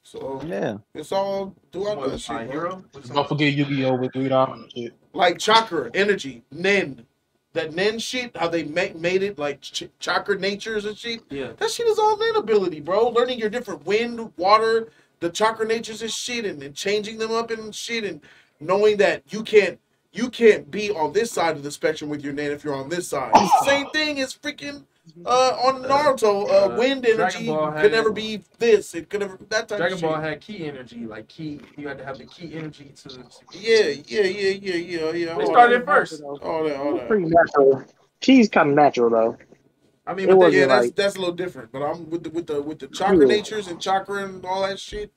So Yeah. it's all throughout What, that shit, My bro. Hero? Don't forget Yu-Gi-Oh with three dollars and shit. Like chakra, energy, nen. That nen shit, how they make made it like ch- chakra natures and shit. Yeah. That shit is all nen ability, bro. Learning your different wind, water, the chakra natures and shit, and, and changing them up and shit, and knowing that you can't you can't be on this side of the spectrum with your nen if you're on this side. It's same thing as freaking uh, on uh, Naruto, uh, uh, wind energy could never be this. It could never that type. Dragon Ball shit. had ki energy, like ki. You had to have the ki energy to. to yeah, yeah, yeah, yeah, yeah, yeah. They all started that. first. All that, all that. Pretty natural. Ki's kind of natural though. I mean, but the, yeah, that's like... that's a little different. But I'm with the with the with the chakra yeah. natures and chakra and all that shit.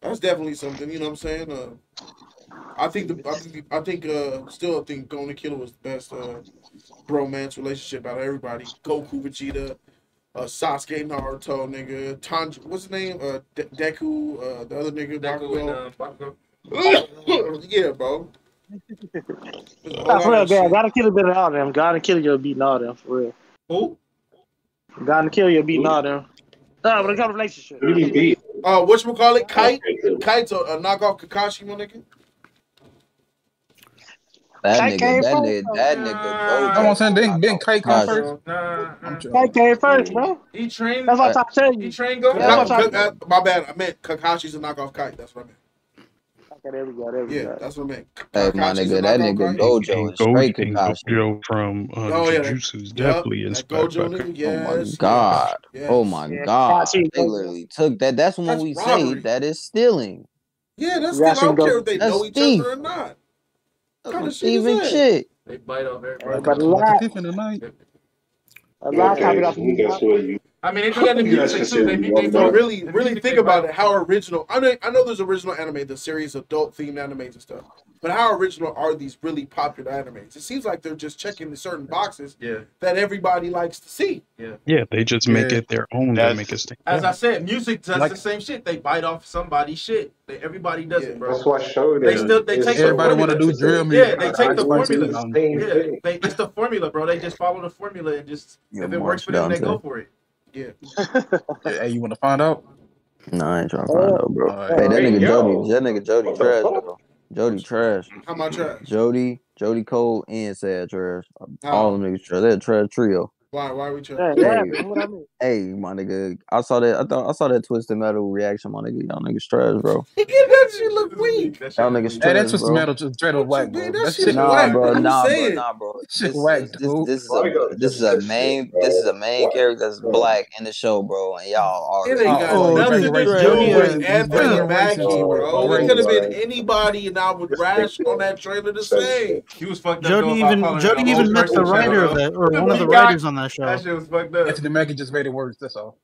That's definitely something. You know what I'm saying? Uh, I think the I think I think uh, still I think Gon and Killua was the best uh, bromance relationship out of everybody. Goku, Vegeta, uh, Sasuke, Naruto, nigga, Tanji, what's his name? Uh, De Deku, uh, the other nigga, Deku And, uh, yeah, bro. nah, for real, gotta kill a bit of all them. Gotta kill you beating all them for real. Who? Gotta kill you beating Ooh. all them. Nah, but I got a relationship. Really beat. Uh, whatchamacallit? Kite? Kite's a, uh, a knockoff Kakashi, my nigga. That K nigga, that, nigga that nigga, that nigga. Go I'm saying, didn't, didn't K come first? Nah, nah. K came first, bro. He trained. That's what I'm telling you. He trained go. Yeah, I, my bad, I meant Kakashi's a knockoff Kite. That's what I meant. Okay, there we go. There we yeah, go. that's what I meant. Hey, my nigga, that nigga Gojo is straight Gojo from uh, oh, yeah. Jujutsu is definitely yep, inspired Gojo nigga, yes, Oh my god. Yes. Oh my yes. god. Yes. They literally took that. That's when that's we robbery. say that is stealing. Yeah, that's stealing. I don't care if they that's know each thief. other or not kind of even shit. They bite off everybody. A lot. A lot yeah, coming night. I mean, they do that in music too. They, they, they really, really think about it. How original? I know, I know there's original anime, the series adult themed animes and stuff. But how original are these really popular animes? It seems like they're just checking the certain boxes yeah. that everybody likes to see. Yeah, yeah, they just make yeah. it their own. That's, make it stand As I said, music does like, the same shit. They bite off somebody's shit. They, everybody does yeah, it, bro. That's why I showed They still they take everybody want to do drill music. Yeah, they take I the formula. Yeah, they, it's the formula, bro. They just follow the formula and just if it works for them, they go for it. Yeah. hey, you want to find out? Nah, I ain't trying to find oh, out, bro. Right. Hey, that nigga yo. Jody, that nigga Jody trash, bro. Jody trash. How much trash? Jody, Jody Cole, and Sad trash. All oh. them niggas trash. That trash trio. Why? Why are we trying? Hey, hey, what I mean. hey, my nigga, I saw that. I thought I saw that twisted metal reaction. My nigga, y'all niggas trash, bro. that shit look weak. Y'all niggas trash. Hey, that twisted metal just straight up whack, bro. That, that shit nah, whack, bro. Nah, bro. Nah, bro. Shit whack, dude. This, is a this is a main this is a main character that's black in the show, bro. And y'all are. It ain't got nothing to do with Anthony Mackie, bro. It could have been anybody, and I would rash on that trailer the same. He was fucked up. Jody even Jody even met the writer of that, or one of the writers on that show. That shit was fucked up. Anthony Mackie just made it worse. That's all.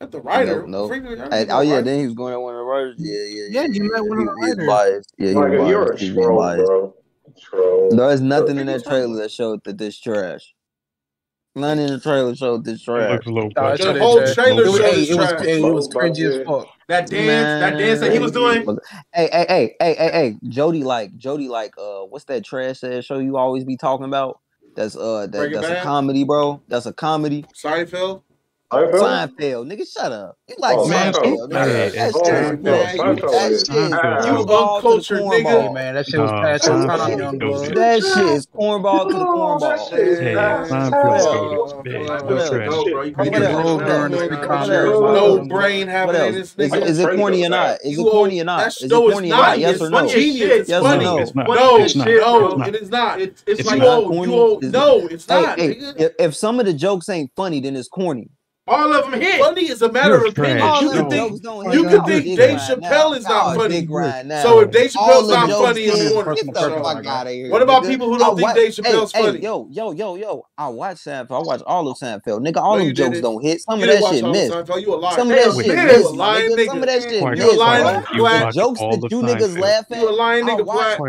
At the writer, no, no. Oh yeah, then he was going at one of the writers. Yeah, yeah, yeah. Yeah, you met one of the writers. Yeah, he like, biased. You're a troll, bro. Troll. There is nothing bro. in that trailer that showed that this trash. None in the trailer showed this trash. It looks nah, the whole trailer showed it, it, was, it was cringy as fuck. That dance, Man. that dance that he was doing. Hey, hey, hey, hey, hey, hey. Jody like, Jody like, uh, what's that trash ass show you always be talking about? That's uh that, that's a comedy, bro. That's a comedy. Seinfeld. Seinfeld, nigga, shut up. You like oh, Seinfeld, man. That's That shit. You uncultured nigga. man, that shit was past your time, young boy. That shit is cornball to the cornball. No brain having this. Is it corny or not? Is it corny or not? Is it corny or not? Yes or no? Yes or no? No, no, it is not. It's like, no, no, it's not. If some of the jokes ain't funny, then it's corny. All of them hit. Funny is a matter You're of opinion. All you could think, you can think Dave Chappelle is not funny. So if Dave Chappelle's not funny in the. What about people who don't think Dave Chappelle's funny? Yo, yo, yo, yo. I watch Seinfeld. I watch all of Seinfeld. Nigga, all them jokes don't hit. Some of that shit miss. You a liar. Some of that shit miss. Some of that shit miss. You a lying nigga. Jokes that you niggas laugh at. You a lying nigga.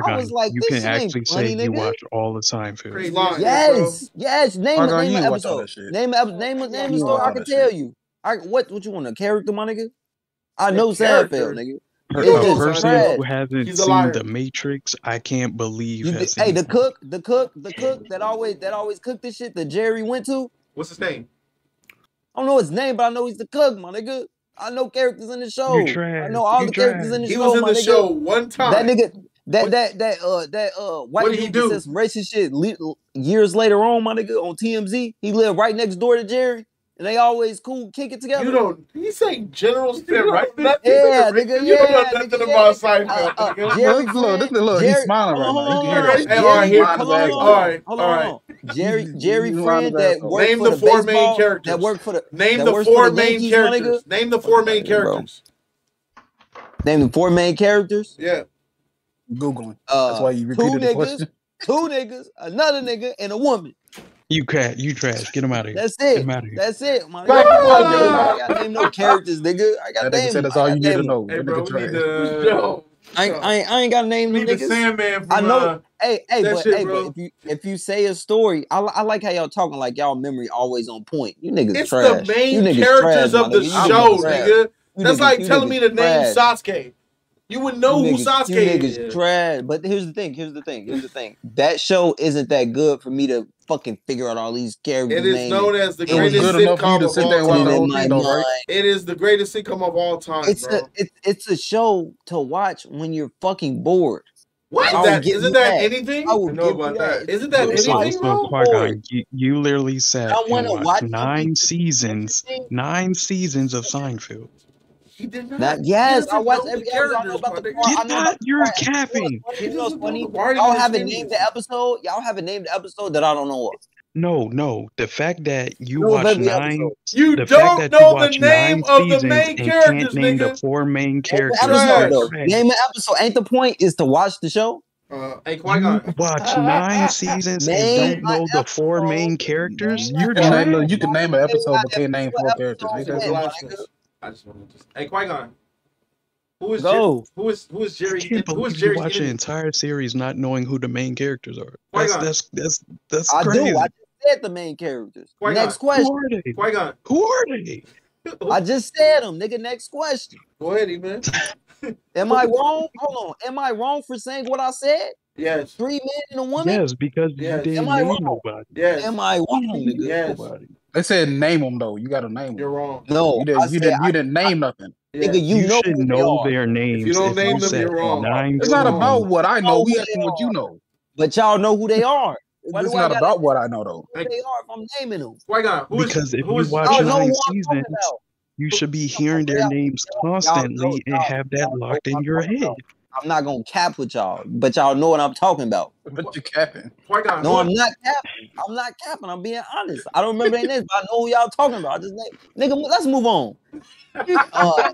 I was like, you can actually say you watch all the Seinfeld. Yes, yes. Name name episode. Name name name the story tell you. I what what you want a character, my nigga? I know Seinfeld, nigga. A person sad. who hasn't seen The Matrix, I can't believe. Hey, the cook, the cook, the cook that always that always cooked this shit that Jerry went to. What's his name? I don't know his name, but I know he's the cook, my nigga. I know characters in the show. I know all You're the characters in the he show. He was in the nigga. show one time. That nigga, that what? that that uh that uh white dude do? says racist shit le- years later on, my nigga, on TMZ. He lived right next door to Jerry and they always cool kick it together. You don't. He's say General Stim, right? Yeah, nigga. You don't know nothing yeah, about Seinfeld. Uh, uh, Jerry, look, look, look, look. He's smiling right now. You can hear that. Hold on, all right, all right. Jerry, Jerry friend that worked name for the four main characters that worked for the name the four main characters. Name the four main characters. Name the four main characters. Yeah. Googling. That's uh, why you repeated the question. Two niggas, another nigga, and a woman. You cat, you trash. Get him out of here. That's it. Get out of here. That's it. My right. I got name no characters, nigga. I got that name. Said that's all you need to know. Hey, bro, I, I, I ain't got to name no niggas. The Sandman from, I know. Uh, hey, hey, but, shit, hey but if you if you say a story, I, I like how y'all talking like y'all memory always on point. You niggas it's trash. the main you niggas characters trash, of the show, nigga. That's niggas, like telling me the name trash. Sasuke. You would know you who niggas, Sasuke is. Niggas trash. But here's the thing. Here's the thing. Here's the thing. that show isn't that good for me to fucking figure out all these characters. It is known as the greatest sitcom of all time. It is the greatest sitcom of all time. It's bro. a it's it's a show to watch when you're fucking bored. What? Is that, isn't that, that, anything? I would know about that. that. Isn't that it's anything? So, Qui-Gon, you, you literally said I you watch nine seasons, nine seasons of Seinfeld. He did not. yes, I was. every episode. Know about the part. Get that. You're a capping. You know funny? Y'all haven't named the episode. Y'all haven't named the episode that I don't know of. No, no. The fact that you no, watch nine, you don't know you the name of the main characters, can't name nigga. the four main characters. Episode, name an episode. Ain't the point is to watch the show? Uh, hey, Qui Watch nine seasons and don't know the four main characters. You're trying. You can name an episode, but can't name four characters. I just want to just hey Qui Gon. Who is Go. Jer- who is who is Jerry? Who is Jerry? Watch an entire series not knowing who the main characters are. That's that's that's that's I do. I just said the main characters. Qui-Gon. Next question. Qui Gon. Who are they? I just said them, nigga. Next question. Go ahead, man. Am I wrong? Hold on. Am I wrong for saying what I said? Yes. Three men and a woman. Yes, because yes. you didn't Am I wrong? nobody. Yes. Am I wrong? Nigga? Yes. Nobody. They said name them though. You got to name them. You're wrong. No, you didn't. You, didn't, I, didn't name I, nothing. Nigga, you, you know, should know their names. If you don't if name them, you're wrong. It's not about what I know. We asking what you know. But y'all know who they are. Why it's not about what I know though. Who they are if I'm naming them. Why God? Who because is, if who you watch oh, nine seasons, you should be hearing their names constantly and have that locked in your head. I'm not gonna cap with y'all, but y'all know what I'm talking about. But you capping? No. I'm not capping. I'm not capping. I'm being honest. I don't remember their names, but I know who y'all talking about. I just nigga, let's move on. Uh,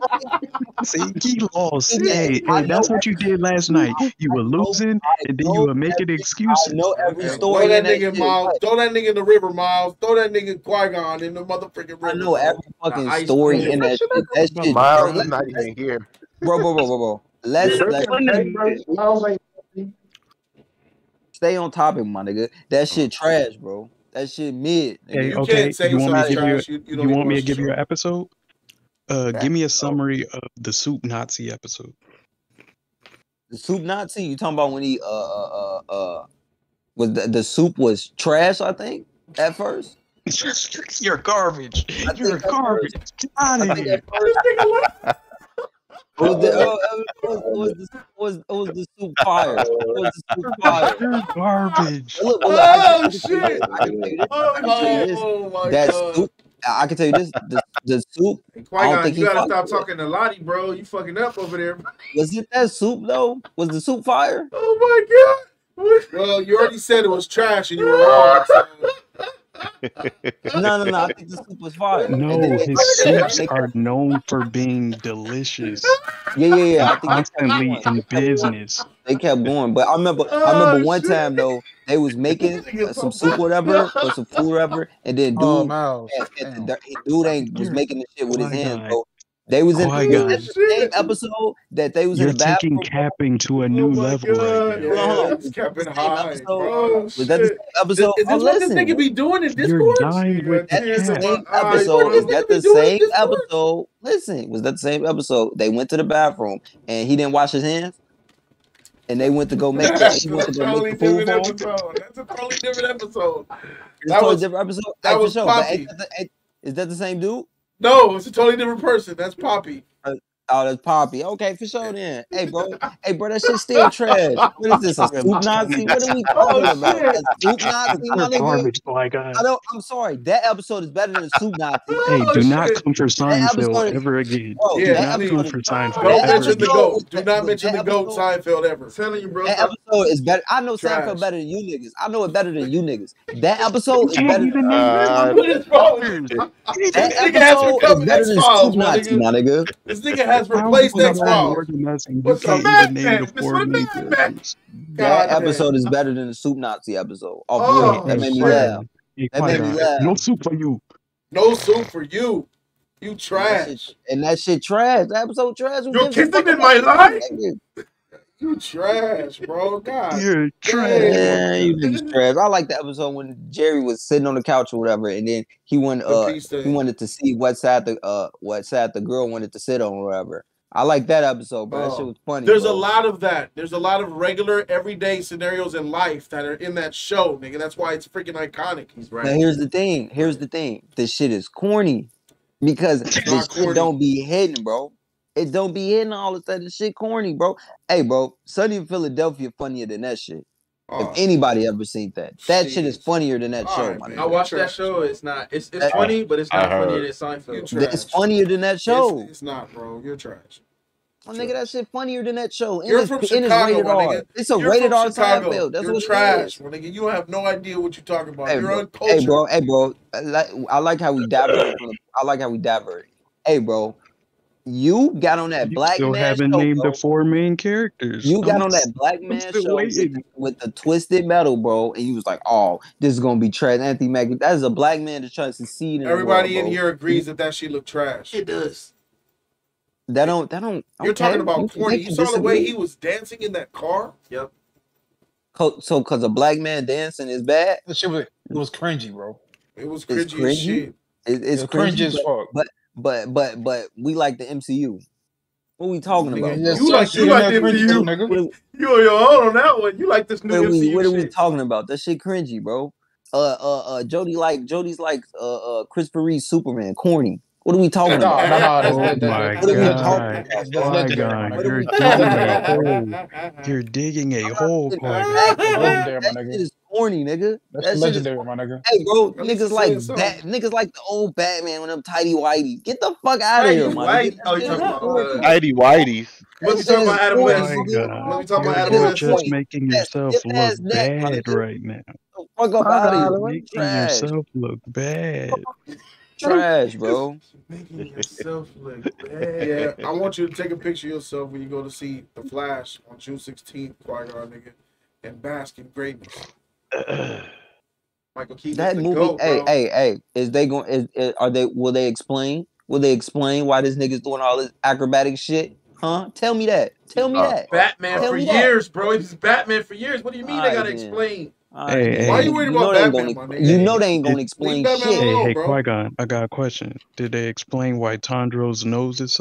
See, he lost. Yeah, hey, hey that's what you did last night. You were losing, and then you were making excuses. I know every story. Throw that, that nigga Miles. Throw that nigga in the river, Miles. Throw that nigga Qui Gon in the motherfucking river. I know every fucking story in that. That shit. Miles, not even here. Bro, bro, bro, bro, bro. Let's, let's stay on topic, my nigga. That shit oh. trash, bro. That shit mid. Hey, you okay, you want me to give trash. you, you, you want me to give you an episode? Uh, give me a summary of the Soup Nazi episode. The Soup Nazi? You talking about when he uh uh uh, uh was the, the soup was trash? I think at first. You're garbage. You're garbage. Get out of here. It was, the, soup fire? Was the soup fire? Garbage. Look, look, oh, shit. Oh, oh, my that Soup, I can tell you this: the, the soup. Qui-Gon, you gotta stop talking to Lottie, bro. You fucking up over there. Was it that soup though? Was the soup fire? Oh my god! Well, you already said it was trash, and you were wrong. So. no, no, no. I think the soup was fire. No, his soups are known for being delicious. Yeah, yeah, yeah. I think constantly in business. They kept going, but I remember, oh, I remember one shit. time though they was making some soup, whatever, or some food, whatever, and then dude, oh, and, and the, dude ain't was making the shit with his hands. They was in, oh, the same episode that they was You're in the taking capping to a new oh level. God, right yeah, yeah. capping high. Episode, oh, was that the same episode? Is, is this oh, what listen. this nigga be doing in Discord? That's the same episode. Was that the same episode? Listen, was that the same episode? They went to the bathroom and he didn't wash his hands. And they went to go make that. Food. That's a totally different episode. That was a totally different episode. That was Poppie. Is that the same dude? No, it's a totally different person. That's Poppie. Oh, that's Poppie. Okay, for sure then. Hey, bro. Hey, bro, that shit still trash. What is this? A soup Nazi? What are we Oh, talking about? A soup Nazi, my nigga? Garbage, my. I don't. I'm sorry. That episode is better than soup Nazi. Hey, do not come for That episode Seinfeld ever again. Bro, Do Yeah, that not please. come for Seinfeld Don't ever mention the goat. Do not mention the goat episode- Seinfeld ever. telling you, bro. That episode is better. I know Trash. Seinfeld better than you niggas. I know it better than you niggas. That episode is Can't better. even Uh, What is wrong with you? That nigga has episode become is better than X-Files, soup my Nazi, nigga. my nigga. This nigga has replaced am I X Files. What's a madman? even name the This four what a main madman. characters. That episode is better than the soup Nazi episode. Oh, Oh, boy, that made me laugh. That made me laugh. No soup for you. No soup for you. You And that trash. shit, and that shit trash. That episode trash. You're kissing in my life? Nigga? You trash, bro. God. You're trash. Man, you niggas trash. I like the episode when Jerry was sitting on the couch or whatever, and then he went The uh he wanted to see what side the uh what side the girl wanted to sit on or whatever. I like that episode, bro. That shit Oh. was funny. There's a lot of that. There's a lot of regular, everyday scenarios in life that are in that show, nigga. That's why it's freaking iconic. He's right. Now here's the thing. Here's the thing. This shit is corny because not this shit don't be hidden, bro. It don't be hidden all of a sudden. Shit corny, bro. Hey, bro. Sunny in Philadelphia funnier than that shit. Oh, if anybody ever seen that, that shit is funnier than that All show, right, man. I watched that show. It's not. It's it's That- funny, but it's not funnier heard. than Seinfeld. It's funnier than that show. it's not, bro. You're trash. My nigga, that shit funnier than that show. And You're it's, from and it's Chicago, rated my R. nigga. It's a You're rated R Chicago. Seinfeld. That's You're what trash, is. my nigga. You have no idea what you're talking about. Hey, You're bro. uncultured. Hey, bro. Hey, bro. I like, I like how we diverted. I like how we diverted. Hey, bro. You got on that You black still man haven't show, named bro. the four main characters. You got I'm on that black man show with, waiting. with the twisted metal, bro, and you was like, "Oh, this is gonna be trash." Anthony Mackie, that is a black man that's trying to succeed in Everybody the world, in bro. here agrees that that shit look trash. It does. That don't. That don't. You're okay, talking about you can- corny. they You can saw the way he was dancing in that car. Yep. So, cause a black man dancing is bad. That shit was it was cringy, bro. It was It's cringy as cringy. shit. It, it's It's cringy cringy, as but, fuck. but but but but we like the MCU. What we talking Nigga, about? Yes, You like Shit you like the MCU. nigga. What, are- You on your own on that one. You like this new what are we MCU what are we talking about? That shit cringy, bro. Uh uh uh Jody like Jody's like uh uh Christopher Reeve Superman, corny. What are we talking about? no, no. That's, Oh that, that, my that, What are we talking god. about? that's, that's bro? legendary, my Qui-Gon, What are you're we nigga. talking about, digging a hole. You're digging a I'm hole, not Qui-Gon. back, That's bro. legendary, my That shit nigga. is corny, nigga. That's That shit is legendary, my nigga. Hey, bro, At niggas like saying something. that. Niggas like the old Batman with them tidy whitey. Get the fuck out of here, you my white? nigga. Oh, you shit talking about corny. uh, Whitey Whiteys. Must That be talking about Adam West. My nigga. god. Talking You're, about Adam is you're West. just making yourself look ass neck, my bad right now. Get the fuck up out of here, making yourself look bad. Trash, bro. Making yourself look bad. Yeah. I want you to take a picture of yourself when you go to see The Flash on June 16th, Qui-Gon, nigga, and bask in greatness. Michael Keaton's That movie, goat, hey, bro. hey, hey, is they going? Is, is are they? Will they explain? Will they explain why this nigga's doing all this acrobatic shit? Huh? Tell me that. Tell me Uh, that. Batman Tell for me that. years, bro. He's Batman for years. What do you mean they gotta then. explain? All Hey, right. Why hey, you worried You about know Batman, gonna. my You know they ain't gonna Did, explain Leave shit. hey, alone, hey, bro. Qui-Gon, I got a question. Did they explain why Tondro's nose is